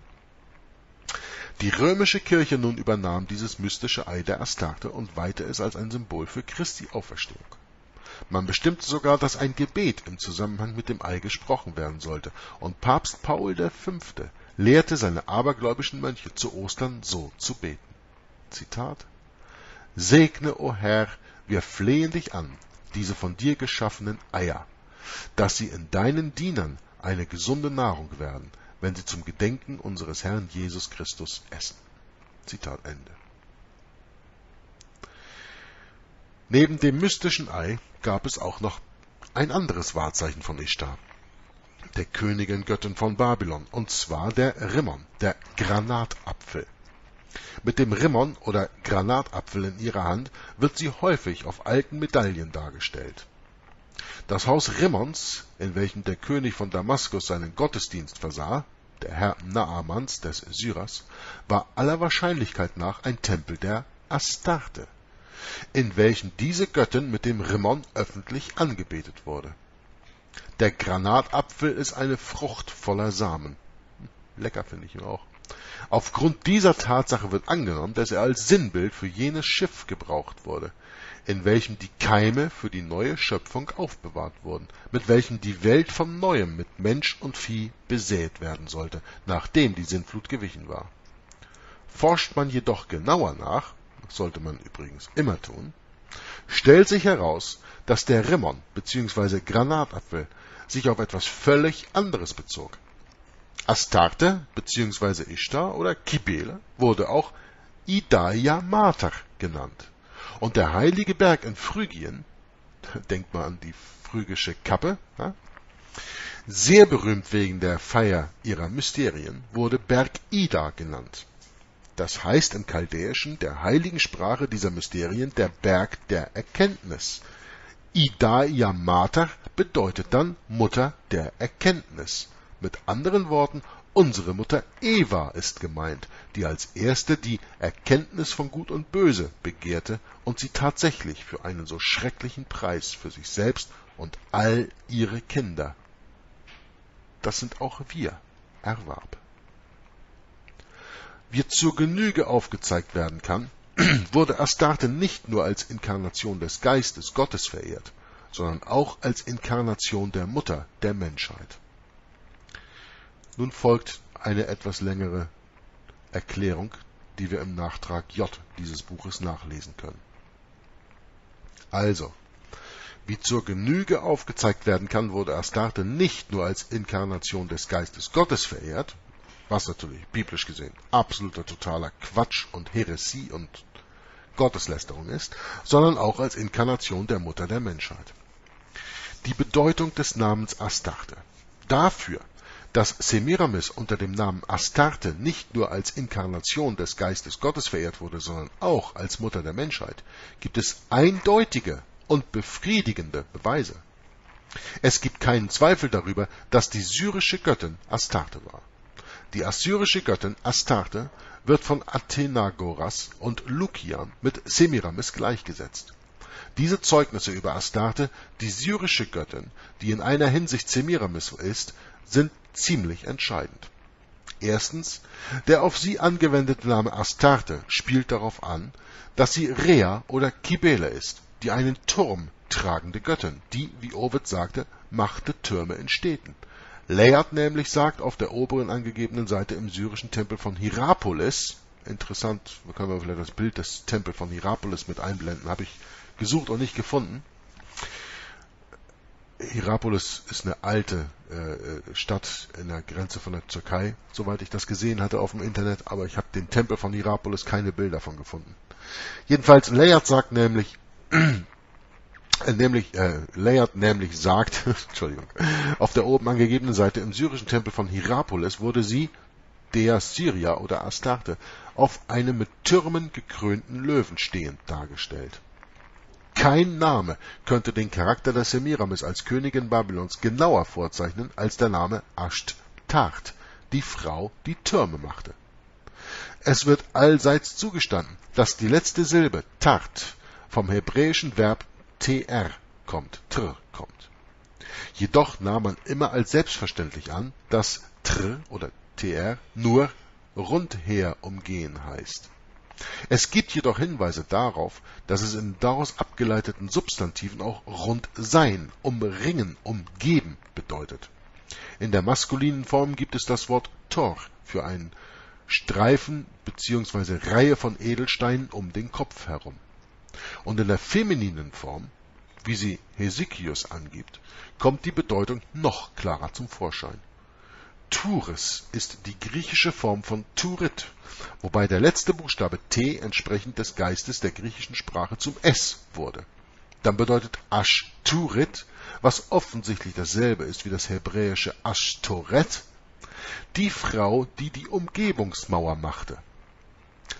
Die römische Kirche nun übernahm dieses mystische Ei der Astarte und weihte es als ein Symbol für Christi Auferstehung. Man bestimmte sogar, dass ein Gebet im Zusammenhang mit dem Ei gesprochen werden sollte, und Papst Paul V. lehrte seine abergläubischen Mönche zu Ostern so zu beten. Zitat Segne, o Herr, wir flehen dich an, diese von dir geschaffenen Eier, dass sie in deinen Dienern eine gesunde Nahrung werden, wenn sie zum Gedenken unseres Herrn Jesus Christus essen. Zitat Ende. Neben dem mystischen Ei gab es auch noch ein anderes Wahrzeichen von Ishtar, der Königin Göttin von Babylon, und zwar der Rimmon, der Granatapfel. Mit dem Rimmon oder Granatapfel in ihrer Hand wird sie häufig auf alten Medaillen dargestellt. Das Haus Rimmons, in welchem der König von Damaskus seinen Gottesdienst versah, der Herr Naamans des Syras, war aller Wahrscheinlichkeit nach ein Tempel der Astarte, in welchem diese Göttin mit dem Rimmon öffentlich angebetet wurde. Der Granatapfel ist eine Frucht voller Samen. Lecker finde ich ihn auch. Aufgrund dieser Tatsache wird angenommen, dass er als Sinnbild für jenes Schiff gebraucht wurde, in welchem die Keime für die neue Schöpfung aufbewahrt wurden, mit welchem die Welt von neuem mit Mensch und Vieh besät werden sollte, nachdem die Sintflut gewichen war. Forscht man jedoch genauer nach, sollte man übrigens immer tun, stellt sich heraus, dass der Rimmon bzw. Granatapfel sich auf etwas völlig anderes bezog. Astarte bzw. Ishtar oder Kibele wurde auch Idaia Mater genannt und der heilige Berg in Phrygien, denkt mal an die phrygische Kappe, sehr berühmt wegen der Feier ihrer Mysterien, wurde Berg Ida genannt. Das heißt im Chaldäischen der heiligen Sprache dieser Mysterien der Berg der Erkenntnis. Ida Yamata bedeutet dann Mutter der Erkenntnis. Mit anderen Worten, Unsere Mutter Eva ist gemeint, die als erste die Erkenntnis von Gut und Böse begehrte und sie tatsächlich für einen so schrecklichen Preis für sich selbst und all ihre Kinder, das sind auch wir, erwarb. Wie zur Genüge aufgezeigt werden kann, wurde Astarte nicht nur als Inkarnation des Geistes Gottes verehrt, sondern auch als Inkarnation der Mutter der Menschheit. Nun folgt eine etwas längere Erklärung, die wir im Nachtrag J dieses Buches nachlesen können. Also, wie zur Genüge aufgezeigt werden kann, wurde Astarte nicht nur als Inkarnation des Geistes Gottes verehrt, was natürlich biblisch gesehen absoluter totaler Quatsch und Häresie und Gotteslästerung ist, sondern auch als Inkarnation der Mutter der Menschheit. Die Bedeutung des Namens Astarte. Dafür, dass Semiramis unter dem Namen Astarte nicht nur als Inkarnation des Geistes Gottes verehrt wurde, sondern auch als Mutter der Menschheit, gibt es eindeutige und befriedigende Beweise. Es gibt keinen Zweifel darüber, dass die syrische Göttin Astarte war. Die assyrische Göttin Astarte wird von Athenagoras und Lukian mit Semiramis gleichgesetzt. Diese Zeugnisse über Astarte, die syrische Göttin, die in einer Hinsicht Semiramis ist, sind ziemlich entscheidend. Erstens, der auf sie angewendete Name Astarte spielt darauf an, dass sie Rea oder Kibele ist, die einen Turm tragende Göttin, die, wie Ovid sagte, machte Türme in Städten. Layard nämlich sagt auf der oberen angegebenen Seite im syrischen Tempel von Hierapolis, interessant, da können wir vielleicht das Bild des Tempels von Hierapolis mit einblenden, habe ich gesucht und nicht gefunden. Hierapolis ist eine alte äh, Stadt in der Grenze von der Türkei, soweit ich das gesehen hatte auf dem Internet, aber ich habe den Tempel von Hierapolis keine Bilder von gefunden. Jedenfalls, Layard sagt nämlich, äh, nämlich, äh, Layard nämlich sagt, Entschuldigung, auf der oben angegebenen Seite im syrischen Tempel von Hierapolis wurde sie, der Syria oder Astarte, auf einem mit Türmen gekrönten Löwen stehend dargestellt. Kein Name könnte den Charakter der Semiramis als Königin Babylons genauer vorzeichnen als der Name Asht-Tart, die Frau, die Türme machte. Es wird allseits zugestanden, dass die letzte Silbe Tart vom hebräischen Verb tr kommt, tr kommt. Jedoch nahm man immer als selbstverständlich an, dass tr oder tr nur rundher umgehen heißt. Es gibt jedoch Hinweise darauf, dass es in daraus abgeleiteten Substantiven auch rund sein, umringen, umgeben bedeutet. In der maskulinen Form gibt es das Wort Tor für einen Streifen bzw. Reihe von Edelsteinen um den Kopf herum. Und in der femininen Form, wie sie Hesychius angibt, kommt die Bedeutung noch klarer zum Vorschein. Turis ist die griechische Form von Turit, wobei der letzte Buchstabe T entsprechend des Geistes der griechischen Sprache zum S wurde. Dann bedeutet Ashturit, was offensichtlich dasselbe ist wie das hebräische Ashtoret, die Frau, die die Umgebungsmauer machte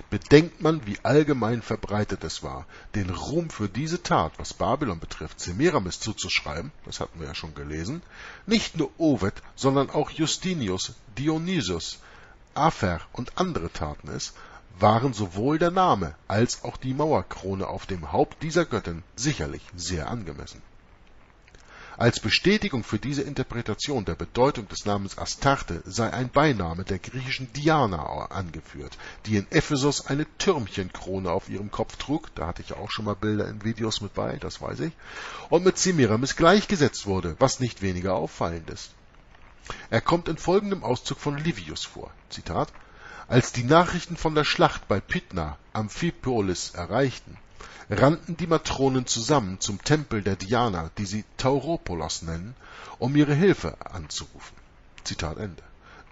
Bedenkt man, wie allgemein verbreitet es war, den Ruhm für diese Tat, was Babylon betrifft, Semiramis zuzuschreiben, das hatten wir ja schon gelesen, nicht nur Ovid, sondern auch Justinius, Dionysius, Afer und andere taten es, waren sowohl der Name als auch die Mauerkrone auf dem Haupt dieser Göttin sicherlich sehr angemessen als Bestätigung für diese Interpretation der Bedeutung des Namens Astarte sei ein Beiname der griechischen Diana angeführt, die in Ephesus eine Türmchenkrone auf ihrem Kopf trug. (da hatte ich auch schon mal Bilder in Videos mit bei, das weiß ich) und mit Semiramis gleichgesetzt wurde, was nicht weniger auffallend ist. Er kommt in folgendem Auszug von Livius vor: Zitat, Als die Nachrichten von der Schlacht bei Pydna Amphipolis erreichten rannten die Matronen zusammen zum Tempel der Diana, die sie Tauropolos nennen, um ihre Hilfe anzurufen. Zitat Ende.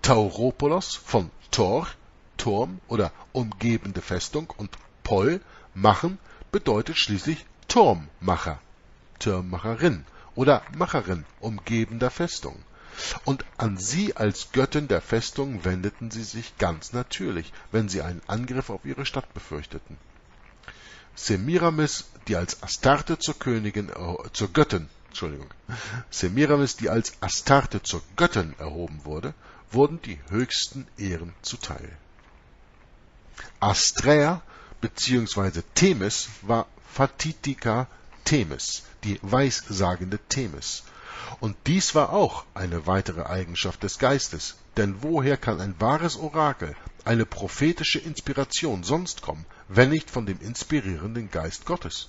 Tauropolos von Tor, Turm oder umgebende Festung und Pol, machen, bedeutet schließlich Turmmacher, Turmmacherin oder Macherin umgebender Festung. Und an sie als Göttin der Festung wendeten sie sich ganz natürlich, wenn sie einen Angriff auf ihre Stadt befürchteten Semiramis, die als Astarte zur Königin, zur Göttin, Entschuldigung, Semiramis, die als Astarte zur Göttin erhoben wurde, wurden die höchsten Ehren zuteil. Astrea bzw. Themis war Fatitika Themis, die weissagende Themis. Und dies war auch eine weitere Eigenschaft des Geistes, denn woher kann ein wahres Orakel, eine prophetische Inspiration sonst kommen, wenn nicht von dem inspirierenden Geist Gottes?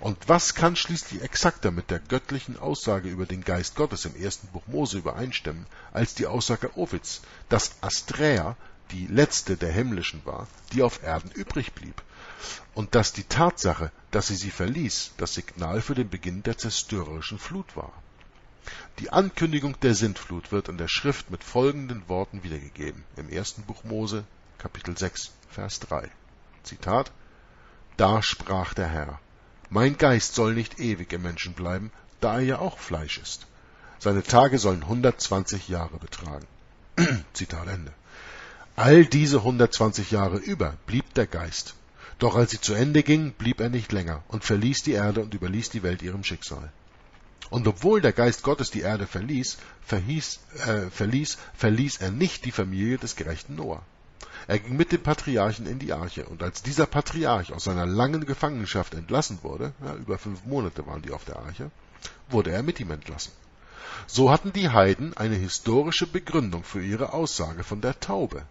Und was kann schließlich exakter mit der göttlichen Aussage über den Geist Gottes im ersten Buch Mose übereinstimmen, als die Aussage Ovids, dass Asträa die letzte der himmlischen war, die auf Erden übrig blieb, und dass die Tatsache, dass sie sie verließ, das Signal für den Beginn der zerstörerischen Flut war. Die Ankündigung der Sintflut wird in der Schrift mit folgenden Worten wiedergegeben im ersten Buch Mose, Kapitel 6, Vers 3. Zitat Da sprach der Herr, mein Geist soll nicht ewig im Menschen bleiben, da er ja auch Fleisch ist. Seine Tage sollen 120 Jahre betragen. Zitat Ende. All diese 120 Jahre über blieb der Geist. Doch als sie zu Ende ging, blieb er nicht länger und verließ die Erde und überließ die Welt ihrem Schicksal. Und obwohl der Geist Gottes die Erde verließ, verhieß, äh, verließ, verließ er nicht die Familie des gerechten Noah. Er ging mit dem Patriarchen in die Arche, und als dieser Patriarch aus seiner langen Gefangenschaft entlassen wurde, ja, über fünf Monate waren die auf der Arche, wurde er mit ihm entlassen. So hatten die Heiden eine historische Begründung für ihre Aussage von der Taube,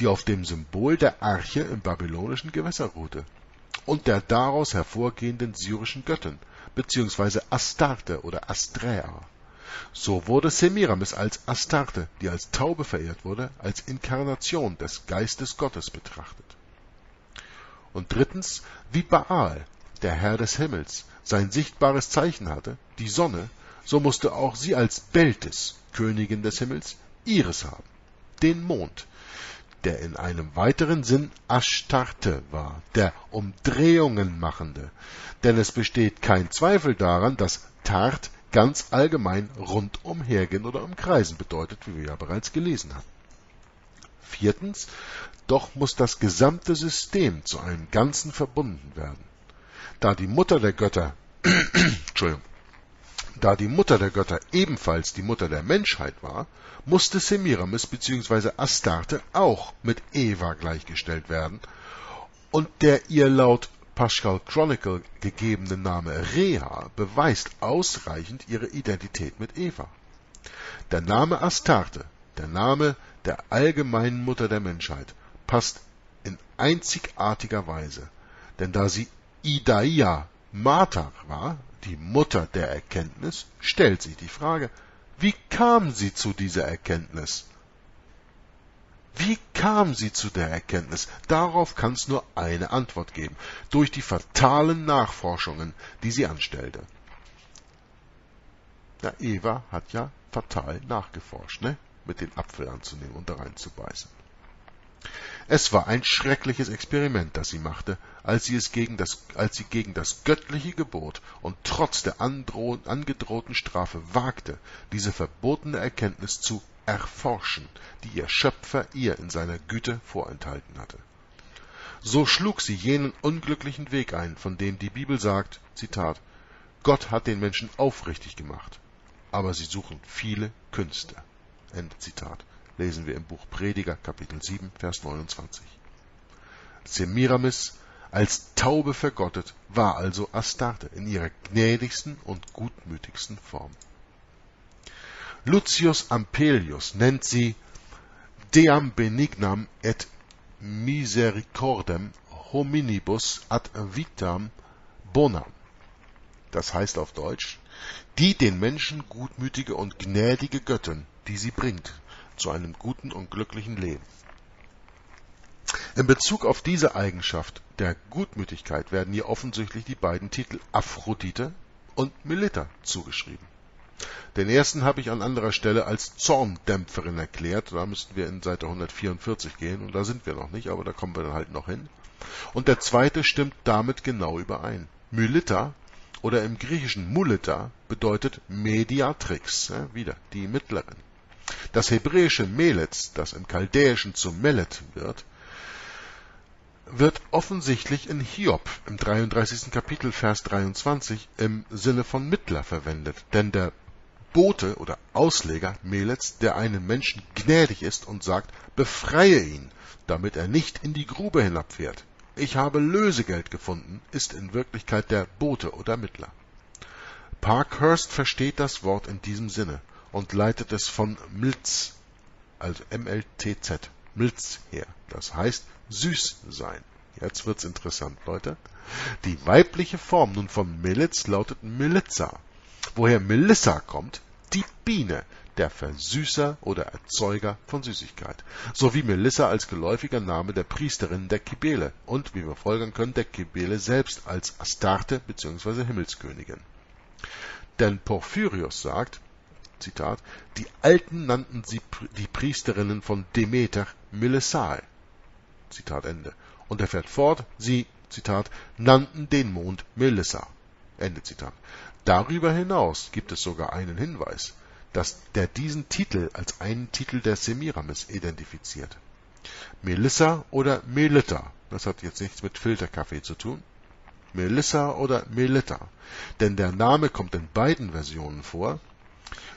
die auf dem Symbol der Arche im babylonischen Gewässer ruhte und der daraus hervorgehenden syrischen Göttin, beziehungsweise Astarte oder Asträa. So wurde Semiramis als Astarte, die als Taube verehrt wurde, als Inkarnation des Geistes Gottes betrachtet. Und drittens, wie Baal, der Herr des Himmels, sein sichtbares Zeichen hatte, die Sonne, so musste auch sie als Beltis, Königin des Himmels, ihres haben, den Mond, der in einem weiteren Sinn Ashtarte war, der Umdrehungen machende, denn es besteht kein Zweifel daran, dass Tart ganz allgemein rundum hergehen oder umkreisen bedeutet, wie wir ja bereits gelesen haben. Viertens, doch muss das gesamte System zu einem Ganzen verbunden werden. Da die Mutter der Götter, Entschuldigung, da die Mutter der Götter ebenfalls die Mutter der Menschheit war, musste Semiramis bzw. Astarte auch mit Eva gleichgestellt werden, und der ihr laut Paschal Chronicle gegebene Name Rea beweist ausreichend ihre Identität mit Eva. Der Name Astarte, der Name der allgemeinen Mutter der Menschheit, passt in einzigartiger Weise, denn da sie Idaia Mater war, die Mutter der Erkenntnis, stellt sich die Frage, wie kam sie zu dieser Erkenntnis? Wie kam sie zu der Erkenntnis? Darauf kann es nur eine Antwort geben. Durch die fatalen Nachforschungen, die sie anstellte. Ja, Eva hat ja fatal nachgeforscht, ne? Mit den Apfel anzunehmen und da reinzubeißen. Es war ein schreckliches Experiment, das sie machte, als sie es gegen das, als sie gegen das göttliche Gebot und trotz der angedrohten Strafe wagte, diese verbotene Erkenntnis zu erforschen, die ihr Schöpfer ihr in seiner Güte vorenthalten hatte. So schlug sie jenen unglücklichen Weg ein, von dem die Bibel sagt, Zitat, Gott hat den Menschen aufrichtig gemacht, aber sie suchen viele Künste. Zitat. Lesen wir im Buch Prediger, Kapitel 7, Vers 29. Semiramis, als Taube vergottet, war also Astarte in ihrer gnädigsten und gutmütigsten Form. Lucius Ampelius nennt sie Deam benignam et misericordem hominibus ad vitam bonam. Das heißt auf Deutsch, die den Menschen gutmütige und gnädige Göttin, die sie bringt zu einem guten und glücklichen Leben. In Bezug auf diese Eigenschaft der Gutmütigkeit werden ihr offensichtlich die beiden Titel Aphrodite und Melita zugeschrieben. Den ersten habe ich an anderer Stelle als Zorndämpferin erklärt. Da müssten wir in Seite 144 gehen und da sind wir noch nicht, aber da kommen wir dann halt noch hin. Und der zweite stimmt damit genau überein. Mylita oder im Griechischen Mulita bedeutet Mediatrix, ja, wieder die Mittlerin. Das hebräische Meletz, das im Chaldäischen zu Melet wird, wird offensichtlich in Hiob im 33. Kapitel Vers 23 im Sinne von Mittler verwendet, denn der Bote oder Ausleger Melets, der einem Menschen gnädig ist und sagt, befreie ihn, damit er nicht in die Grube hinabfährt. Ich habe Lösegeld gefunden, ist in Wirklichkeit der Bote oder Mittler. Parkhurst versteht das Wort in diesem Sinne und leitet es von Mlz, also M-L-T-Z, Mlz her. Das heißt süß sein. Jetzt wird's interessant, Leute. Die weibliche Form nun von Militz lautet Melitza woher Melissa kommt, die Biene, der Versüßer oder Erzeuger von Süßigkeit, sowie Melissa als geläufiger Name der Priesterin der Kybele und, wie wir folgern können, der Kybele selbst als Astarte bzw. Himmelskönigin. Denn Porphyrius sagt, Zitat, die Alten nannten sie die Priesterinnen von Demeter Melissae. Zitat Ende. Und er fährt fort, sie, Zitat, nannten den Mond Melissa. Ende Zitat. Darüber hinaus gibt es sogar einen Hinweis, dass der diesen Titel als einen Titel der Semiramis identifiziert. Melissa oder Melita, das hat jetzt nichts mit Filterkaffee zu tun. Melissa oder Melita, denn der Name kommt in beiden Versionen vor,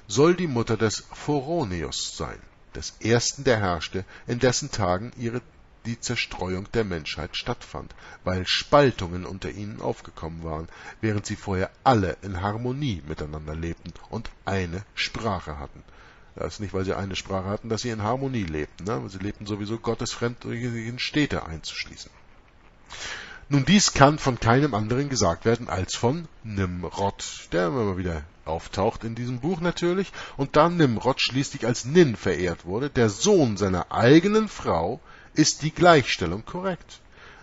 soll die Mutter des Phoroneus sein. des ersten, der herrschte, in dessen Tagen ihre die Zerstreuung der Menschheit stattfand, weil Spaltungen unter ihnen aufgekommen waren, während sie vorher alle in Harmonie miteinander lebten und eine Sprache hatten. Das ist nicht, weil sie eine Sprache hatten, dass sie in Harmonie lebten. Ne? Sie lebten sowieso gottesfremd in Städte einzuschließen. Nun, dies kann von keinem anderen gesagt werden als von Nimrod, der immer wieder auftaucht in diesem Buch natürlich, und da Nimrod schließlich als Nin verehrt wurde, der Sohn seiner eigenen Frau, ist die Gleichstellung korrekt.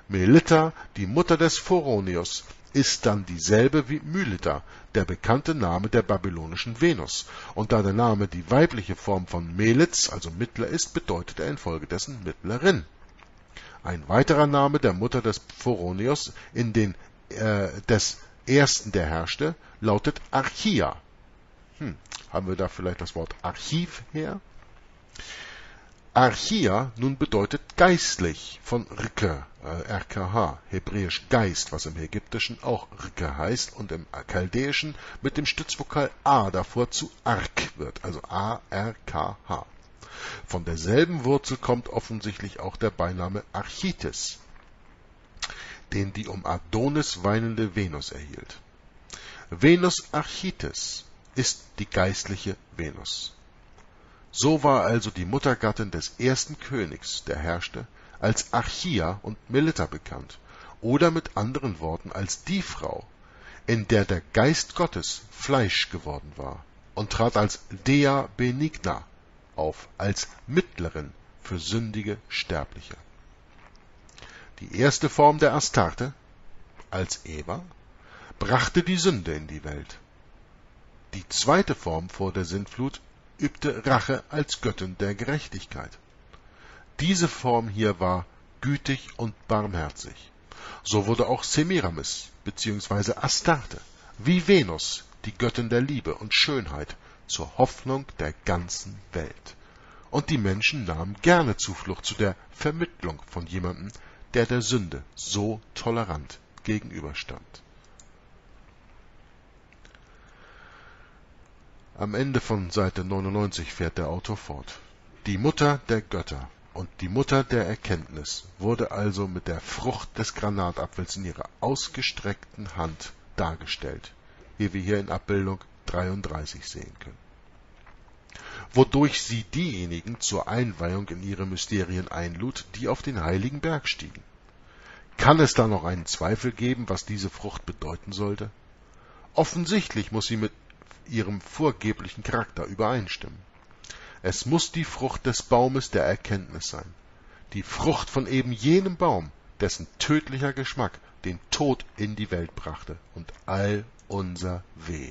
Melita, die Mutter des Phoronios, ist dann dieselbe wie Mylita, der bekannte Name der babylonischen Venus, und da der Name die weibliche Form von Melitz, also Mittler ist, bedeutet er infolgedessen Mittlerin. Ein weiterer Name der Mutter des Phoronios, in den äh, des ersten, der herrschte, lautet Archia. Hm, haben wir da vielleicht das Wort Archiv her? Archia nun bedeutet geistlich von Rke, äh, RKH, hebräisch Geist, was im Ägyptischen auch Rke heißt und im Chaldäischen mit dem Stützvokal A davor zu Ark wird, also A-R-K-H. Von derselben Wurzel kommt offensichtlich auch der Beiname Archites, den die um Adonis weinende Venus erhielt. Venus Archites ist die geistliche Venus. So war also die Muttergattin des ersten Königs, der herrschte, als Archia und Melita bekannt, oder mit anderen Worten als die Frau, in der der Geist Gottes Fleisch geworden war und trat als Dea Benigna auf, als Mittlerin für sündige Sterbliche. Die erste Form der Astarte, als Eva, brachte die Sünde in die Welt. Die zweite Form vor der Sintflut übte Rache als Göttin der Gerechtigkeit. Diese Form hier war gütig und barmherzig. So wurde auch Semiramis bzw. Astarte wie Venus, die Göttin der Liebe und Schönheit, zur Hoffnung der ganzen Welt. Und die Menschen nahmen gerne Zuflucht zu der Vermittlung von jemandem, der der Sünde so tolerant gegenüberstand. Am Ende von Seite 99 fährt der Autor fort. Die Mutter der Götter und die Mutter der Erkenntnis wurde also mit der Frucht des Granatapfels in ihrer ausgestreckten Hand dargestellt, wie wir hier in Abbildung 33 sehen können. Wodurch sie diejenigen zur Einweihung in ihre Mysterien einlud, die auf den heiligen Berg stiegen. Kann es da noch einen Zweifel geben, was diese Frucht bedeuten sollte? Offensichtlich muss sie mit ihrem vorgeblichen Charakter übereinstimmen. Es muss die Frucht des Baumes der Erkenntnis sein, die Frucht von eben jenem Baum, dessen tödlicher Geschmack den Tod in die Welt brachte und all unser Weh.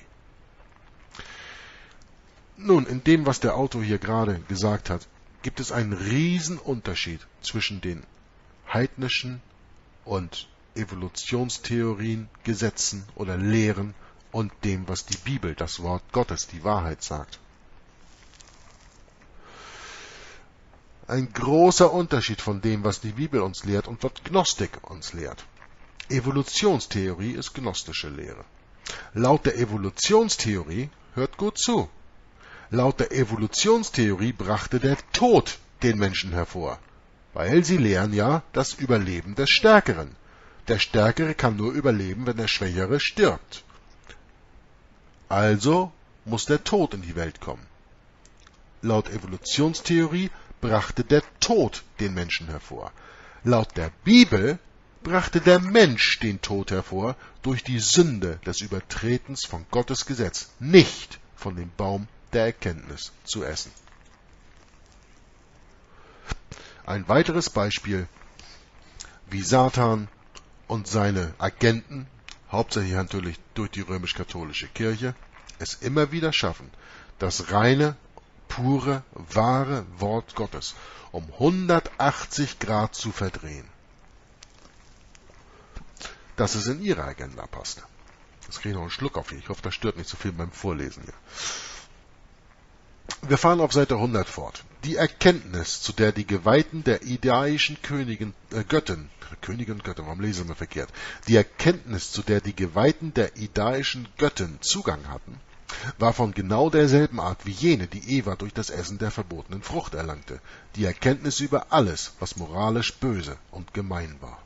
Nun, in dem, was der Autor hier gerade gesagt hat, gibt es einen riesen Unterschied zwischen den heidnischen und Evolutionstheorien, Gesetzen oder Lehren und dem, was die Bibel, das Wort Gottes, die Wahrheit sagt. Ein großer Unterschied von dem, was die Bibel uns lehrt und was Gnostik uns lehrt. Evolutionstheorie ist gnostische Lehre. Laut der Evolutionstheorie, hört gut zu, laut der Evolutionstheorie brachte der Tod den Menschen hervor, weil sie lehren ja das Überleben des Stärkeren. Der Stärkere kann nur überleben, wenn der Schwächere stirbt. Also muss der Tod in die Welt kommen. Laut Evolutionstheorie brachte der Tod den Menschen hervor. Laut der Bibel brachte der Mensch den Tod hervor durch die Sünde des Übertretens von Gottes Gesetz, nicht von dem Baum der Erkenntnis zu essen. Ein weiteres Beispiel, wie Satan und seine Agenten hauptsächlich natürlich durch die römisch-katholische Kirche, es immer wieder schaffen, das reine, pure, wahre Wort Gottes um 180 Grad zu verdrehen. Dass es in ihre Agenda passt. Jetzt kriege ich noch einen Schluck auf hier. Ich hoffe, das stört nicht so viel beim Vorlesen hier. Wir fahren auf Seite 100 fort. Die Erkenntnis, zu der die Geweihten der idaischen Königin, äh, Göttin, Königin und Göttin, warum lesen wir verkehrt? Die Erkenntnis, zu der die Geweihten der idaischen Göttin Zugang hatten, war von genau derselben Art wie jene, die Eva durch das Essen der verbotenen Frucht erlangte, die Erkenntnis über alles, was moralisch böse und gemein war.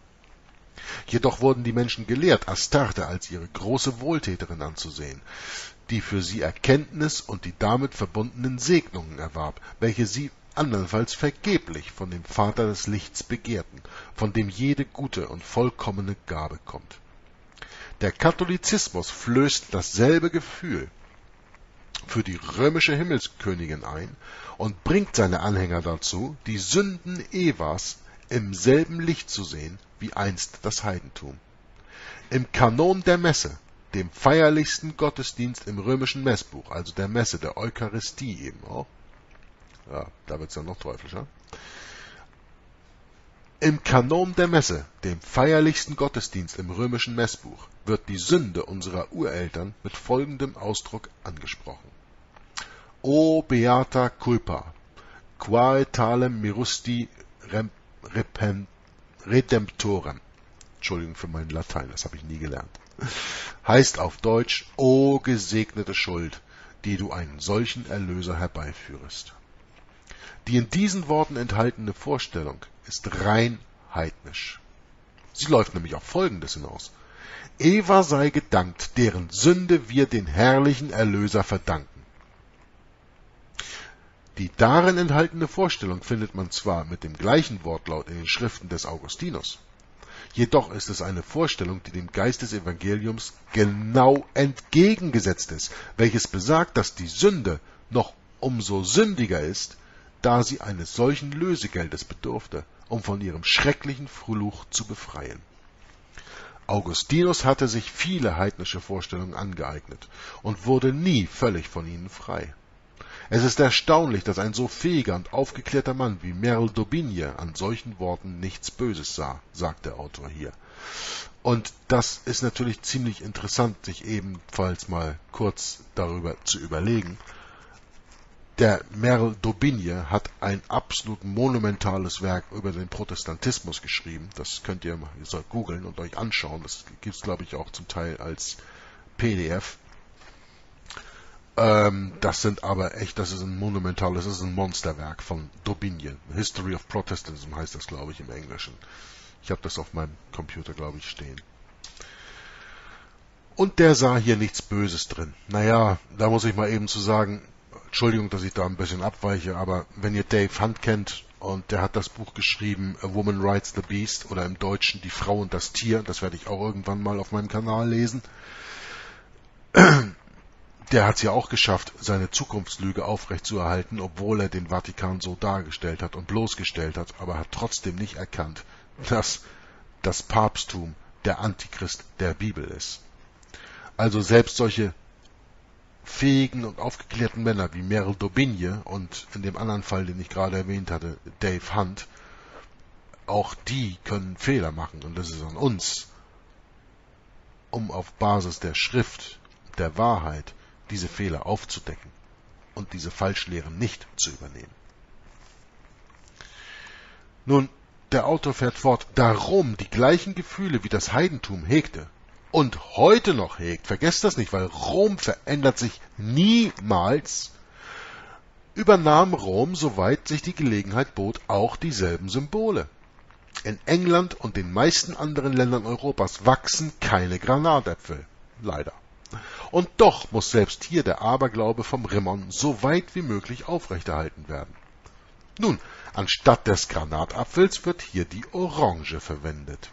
Jedoch wurden die Menschen gelehrt, Astarte als ihre große Wohltäterin anzusehen, die für sie Erkenntnis und die damit verbundenen Segnungen erwarb, welche sie andernfalls vergeblich von dem Vater des Lichts begehrten, von dem jede gute und vollkommene Gabe kommt. Der Katholizismus flößt dasselbe Gefühl für die römische Himmelskönigin ein und bringt seine Anhänger dazu, die Sünden Evas im selben Licht zu sehen wie einst das Heidentum. Im Kanon der Messe, dem feierlichsten Gottesdienst im römischen Messbuch, also der Messe der Eucharistie eben auch, ja, da wird's ja noch teuflischer. Im Kanon der Messe, dem feierlichsten Gottesdienst im römischen Messbuch, wird die Sünde unserer Ureltern mit folgendem Ausdruck angesprochen. O beata culpa, quae talem mirusti redemptorem. Entschuldigung für mein Latein, das habe ich nie gelernt. Heißt auf Deutsch, O gesegnete Schuld, die du einen solchen Erlöser herbeiführest. Die in diesen Worten enthaltene Vorstellung ist rein heidnisch. Sie läuft nämlich auf Folgendes hinaus. Eva sei gedankt, deren Sünde wir den herrlichen Erlöser verdanken. Die darin enthaltene Vorstellung findet man zwar mit dem gleichen Wortlaut in den Schriften des Augustinus, jedoch ist es eine Vorstellung, die dem Geist des Evangeliums genau entgegengesetzt ist, welches besagt, dass die Sünde noch umso sündiger ist, da sie eines solchen Lösegeldes bedurfte, um von ihrem schrecklichen Fluch zu befreien. Augustinus hatte sich viele heidnische Vorstellungen angeeignet und wurde nie völlig von ihnen frei. Es ist erstaunlich, dass ein so fähiger und aufgeklärter Mann wie Merle d'Aubigne an solchen Worten nichts Böses sah, sagt der Autor hier. Und das ist natürlich ziemlich interessant, sich ebenfalls mal kurz darüber zu überlegen, der Merle d'Aubigne hat ein absolut monumentales Werk über den Protestantismus geschrieben. Das könnt ihr, ihr googeln und euch anschauen. Das gibt es, glaube ich, auch zum Teil als PDF. Ähm, das sind aber echt, das ist ein monumentales, das ist ein Monsterwerk von d'Aubigne. History of Protestantism heißt das, glaube ich, im Englischen. Ich habe das auf meinem Computer, glaube ich, stehen. Und der sah hier nichts Böses drin. Naja, da muss ich mal eben zu sagen, Entschuldigung, dass ich da ein bisschen abweiche, aber wenn ihr Dave Hunt kennt und der hat das Buch geschrieben A Woman Rides the Beast oder im Deutschen Die Frau und das Tier, das werde ich auch irgendwann mal auf meinem Kanal lesen. Der hat es ja auch geschafft, seine Zukunftslüge aufrechtzuerhalten, obwohl er den Vatikan so dargestellt hat und bloßgestellt hat, aber hat trotzdem nicht erkannt, dass das Papsttum der Antichrist der Bibel ist. Also selbst solche fähigen und aufgeklärten Männer wie Merle d'Aubigne und in dem anderen Fall, den ich gerade erwähnt hatte, Dave Hunt, auch die können Fehler machen und das ist an uns, um auf Basis der Schrift, der Wahrheit, diese Fehler aufzudecken und diese Falschlehren nicht zu übernehmen. Nun, der Autor fährt fort, darum die gleichen Gefühle wie das Heidentum hegte, und heute noch hegt. Vergesst das nicht, weil Rom verändert sich niemals. Übernahm Rom, soweit sich die Gelegenheit bot, auch dieselben Symbole. In England und den meisten anderen Ländern Europas wachsen keine Granatäpfel. Leider. Und doch muss selbst hier der Aberglaube vom Rimmern so weit wie möglich aufrechterhalten werden. Nun, anstatt des Granatapfels wird hier die Orange verwendet.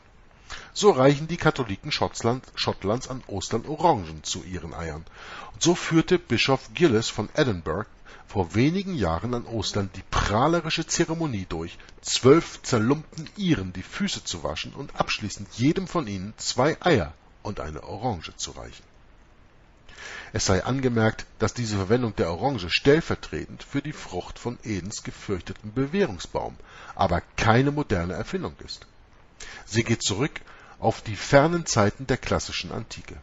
So reichen die Katholiken Schottlands an Ostern Orangen zu ihren Eiern. Und so führte Bischof Gillis von Edinburgh vor wenigen Jahren an Ostern die prahlerische Zeremonie durch, zwölf zerlumpten Iren die Füße zu waschen und abschließend jedem von ihnen zwei Eier und eine Orange zu reichen. Es sei angemerkt, dass diese Verwendung der Orange stellvertretend für die Frucht von Edens gefürchteten Bewährungsbaum, aber keine moderne Erfindung ist. Sie geht zurück auf die fernen Zeiten der klassischen Antike.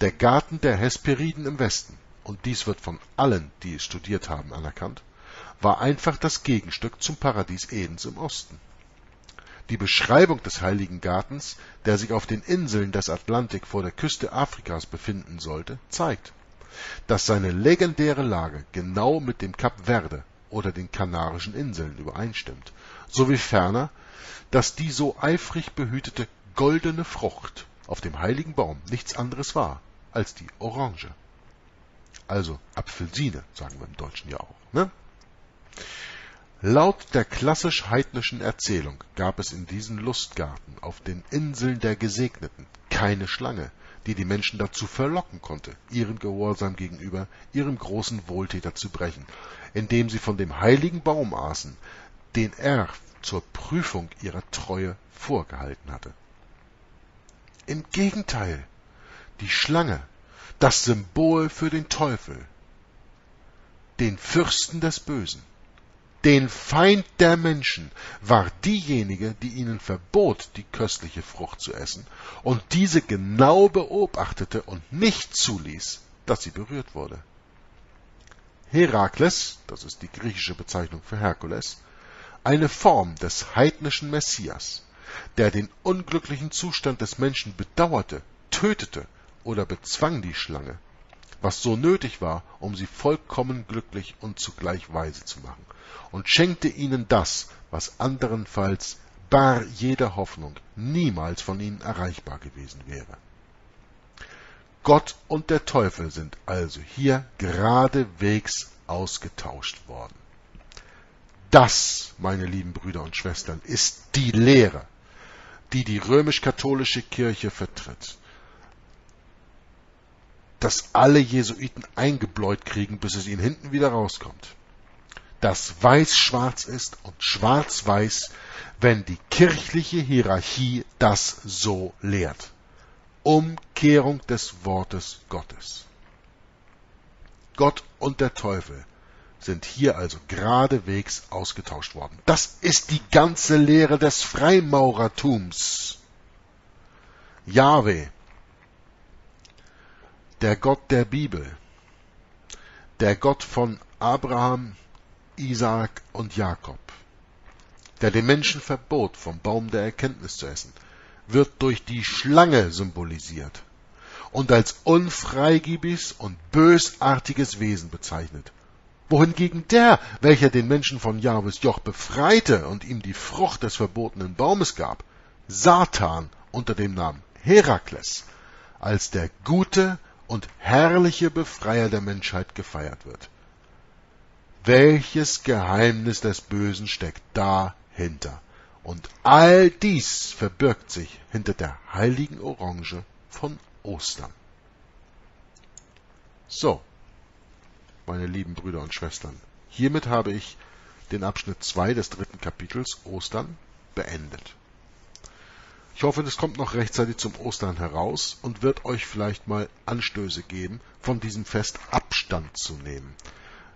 Der Garten der Hesperiden im Westen, und dies wird von allen, die es studiert haben, anerkannt, war einfach das Gegenstück zum Paradies Edens im Osten. Die Beschreibung des heiligen Gartens, der sich auf den Inseln des Atlantik vor der Küste Afrikas befinden sollte, zeigt, dass seine legendäre Lage genau mit dem Kap Verde oder den Kanarischen Inseln übereinstimmt, sowie ferner, dass die so eifrig behütete goldene Frucht auf dem heiligen Baum nichts anderes war als die Orange. Also Apfelsine, sagen wir im Deutschen ja auch. Ne? Laut der klassisch-heidnischen Erzählung gab es in diesem Lustgarten auf den Inseln der Gesegneten keine Schlange, die die Menschen dazu verlocken konnte, ihren Gehorsam gegenüber ihrem großen Wohltäter zu brechen, indem sie von dem heiligen Baum aßen, den er zur Prüfung ihrer Treue vorgehalten hatte. Im Gegenteil, die Schlange, das Symbol für den Teufel, den Fürsten des Bösen, den Feind der Menschen, war diejenige, die ihnen verbot, die köstliche Frucht zu essen, und diese genau beobachtete und nicht zuließ, dass sie berührt wurde. Herakles, das ist die griechische Bezeichnung für Herkules, eine Form des heidnischen Messias, der den unglücklichen Zustand des Menschen bedauerte, tötete oder bezwang die Schlange, was so nötig war, um sie vollkommen glücklich und zugleich weise zu machen, und schenkte ihnen das, was anderenfalls bar jeder Hoffnung niemals von ihnen erreichbar gewesen wäre. Gott und der Teufel sind also hier geradewegs ausgetauscht worden. Das, meine lieben Brüder und Schwestern, ist die Lehre, die die römisch-katholische Kirche vertritt. Dass alle Jesuiten eingebläut kriegen, bis es ihnen hinten wieder rauskommt. Dass weiß-schwarz ist und schwarz-weiß, wenn die kirchliche Hierarchie das so lehrt. Umkehrung des Wortes Gottes. Gott und der Teufel sind hier also geradewegs ausgetauscht worden. Das ist die ganze Lehre des Freimaurertums. Jahwe, der Gott der Bibel, der Gott von Abraham, Isaak und Jakob, der den Menschen verbot, vom Baum der Erkenntnis zu essen, wird durch die Schlange symbolisiert und als unfreigebiges und bösartiges Wesen bezeichnet. Wohingegen der, welcher den Menschen von Jahwes Joch befreite und ihm die Frucht des verbotenen Baumes gab, Satan unter dem Namen Herakles, als der gute und herrliche Befreier der Menschheit gefeiert wird. Welches Geheimnis des Bösen steckt dahinter? Und all dies verbirgt sich hinter der heiligen Orange von Ostern. So, meine lieben Brüder und Schwestern. Hiermit habe ich den Abschnitt 2 des dritten Kapitels Ostern beendet. Ich hoffe, es kommt noch rechtzeitig zum Ostern heraus und wird euch vielleicht mal Anstöße geben, von diesem Fest Abstand zu nehmen,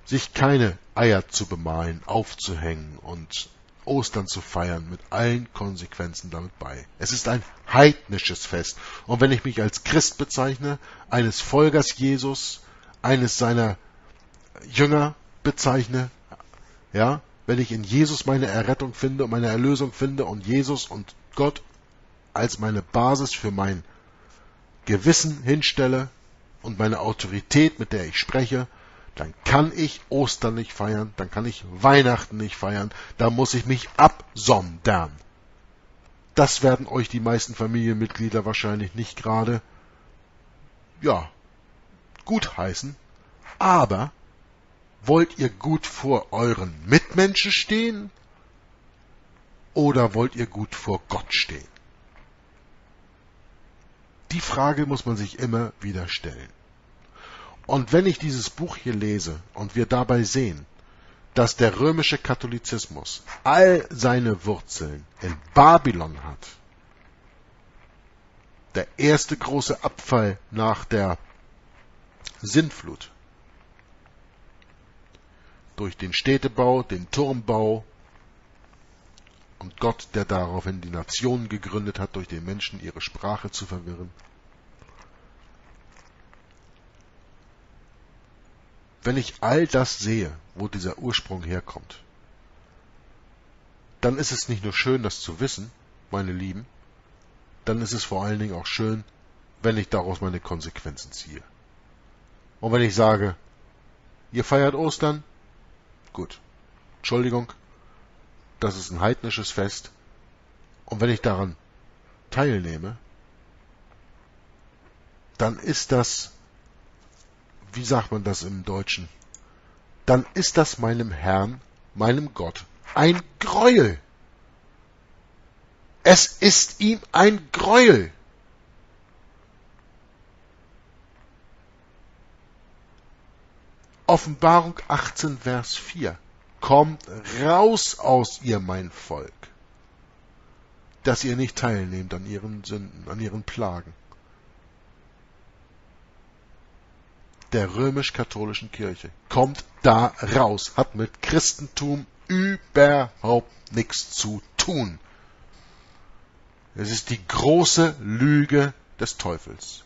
sich keine Eier zu bemalen, aufzuhängen und Ostern zu feiern mit allen Konsequenzen damit bei. Es ist ein heidnisches Fest und wenn ich mich als Christ bezeichne, eines Folgers Jesus, eines seiner Jünger bezeichne, ja, wenn ich in Jesus meine Errettung finde und meine Erlösung finde und Jesus und Gott als meine Basis für mein Gewissen hinstelle und meine Autorität, mit der ich spreche, dann kann ich Ostern nicht feiern, dann kann ich Weihnachten nicht feiern, da muss ich mich absondern. Das werden euch die meisten Familienmitglieder wahrscheinlich nicht gerade, ja, gut heißen, aber Wollt ihr gut vor euren Mitmenschen stehen oder wollt ihr gut vor Gott stehen? Die Frage muss man sich immer wieder stellen. Und wenn ich dieses Buch hier lese und wir dabei sehen, dass der römische Katholizismus all seine Wurzeln in Babylon hat, der erste große Abfall nach der Sintflut, durch den Städtebau, den Turmbau und Gott, der daraufhin die Nationen gegründet hat, durch den Menschen ihre Sprache zu verwirren. Wenn ich all das sehe, wo dieser Ursprung herkommt, dann ist es nicht nur schön, das zu wissen, meine Lieben, dann ist es vor allen Dingen auch schön, wenn ich daraus meine Konsequenzen ziehe. Und wenn ich sage, ihr feiert Ostern, gut, Entschuldigung, das ist ein heidnisches Fest. Und wenn ich daran teilnehme, dann ist das, wie sagt man das im Deutschen, dann ist das meinem Herrn, meinem Gott, ein Gräuel. Es ist ihm ein Gräuel. Offenbarung 18, Vers 4. Kommt raus aus ihr, mein Volk, dass ihr nicht teilnehmt an ihren Sünden, an ihren Plagen. Der römisch-katholischen Kirche kommt da raus, hat mit Christentum überhaupt nichts zu tun. Es ist die große Lüge des Teufels,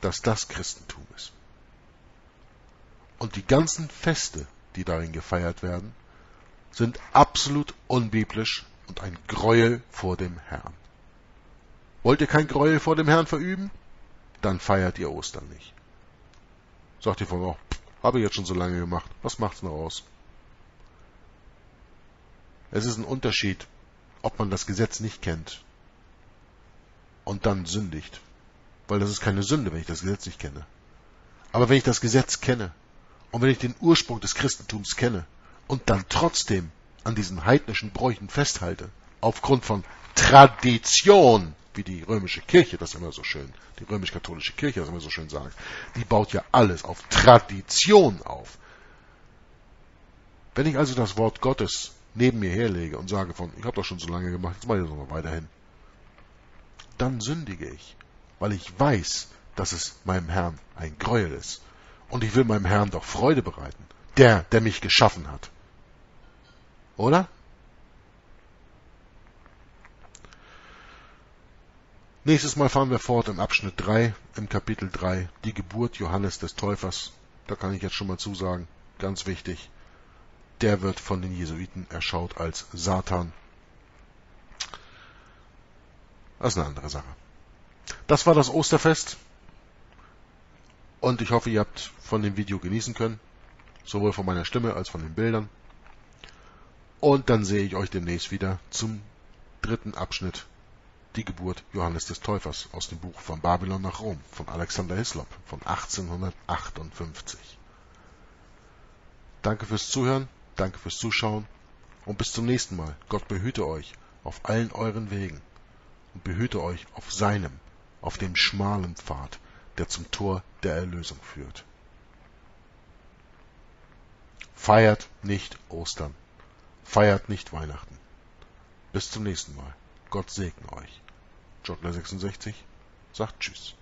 dass das Christentum ist. Und die ganzen Feste, die darin gefeiert werden, sind absolut unbiblisch und ein Gräuel vor dem Herrn. Wollt ihr kein Gräuel vor dem Herrn verüben? Dann feiert ihr Ostern nicht. Sagt ihr von, oh, habe ich jetzt schon so lange gemacht. Was macht's noch aus? Es ist ein Unterschied, ob man das Gesetz nicht kennt und dann sündigt. Weil das ist keine Sünde, wenn ich das Gesetz nicht kenne. Aber wenn ich das Gesetz kenne und wenn ich den Ursprung des Christentums kenne und dann trotzdem an diesen heidnischen Bräuchen festhalte, aufgrund von Tradition, wie die römische Kirche das immer so schön, die römisch-katholische Kirche das immer so schön sagt, die baut ja alles auf Tradition auf. Wenn ich also das Wort Gottes neben mir herlege und sage von, ich habe doch schon so lange gemacht, jetzt mache ich das noch weiterhin, dann sündige ich, weil ich weiß, dass es meinem Herrn ein Gräuel ist. Und ich will meinem Herrn doch Freude bereiten. Der, der mich geschaffen hat. Oder? Nächstes Mal fahren wir fort im Abschnitt 3, im Kapitel 3, die Geburt Johannes des Täufers. Da kann ich jetzt schon mal zusagen, ganz wichtig. Der wird von den Jesuiten erschaut als Satan. Das ist eine andere Sache. Das war das Osterfest. Und ich hoffe, ihr habt von dem Video genießen können. Sowohl von meiner Stimme als von den Bildern. Und dann sehe ich euch demnächst wieder zum dritten Abschnitt. Die Geburt Johannes des Täufers aus dem Buch von Babylon nach Rom von Alexander Hislop von 1858. Danke fürs Zuhören, danke fürs Zuschauen und bis zum nächsten Mal. Gott behüte euch auf allen euren Wegen und behüte euch auf seinem, auf dem schmalen Pfad, der zum Tor der Erlösung führt. Feiert nicht Ostern. Feiert nicht Weihnachten. Bis zum nächsten Mal. Gott segne euch. Jotler66 sagt Tschüss.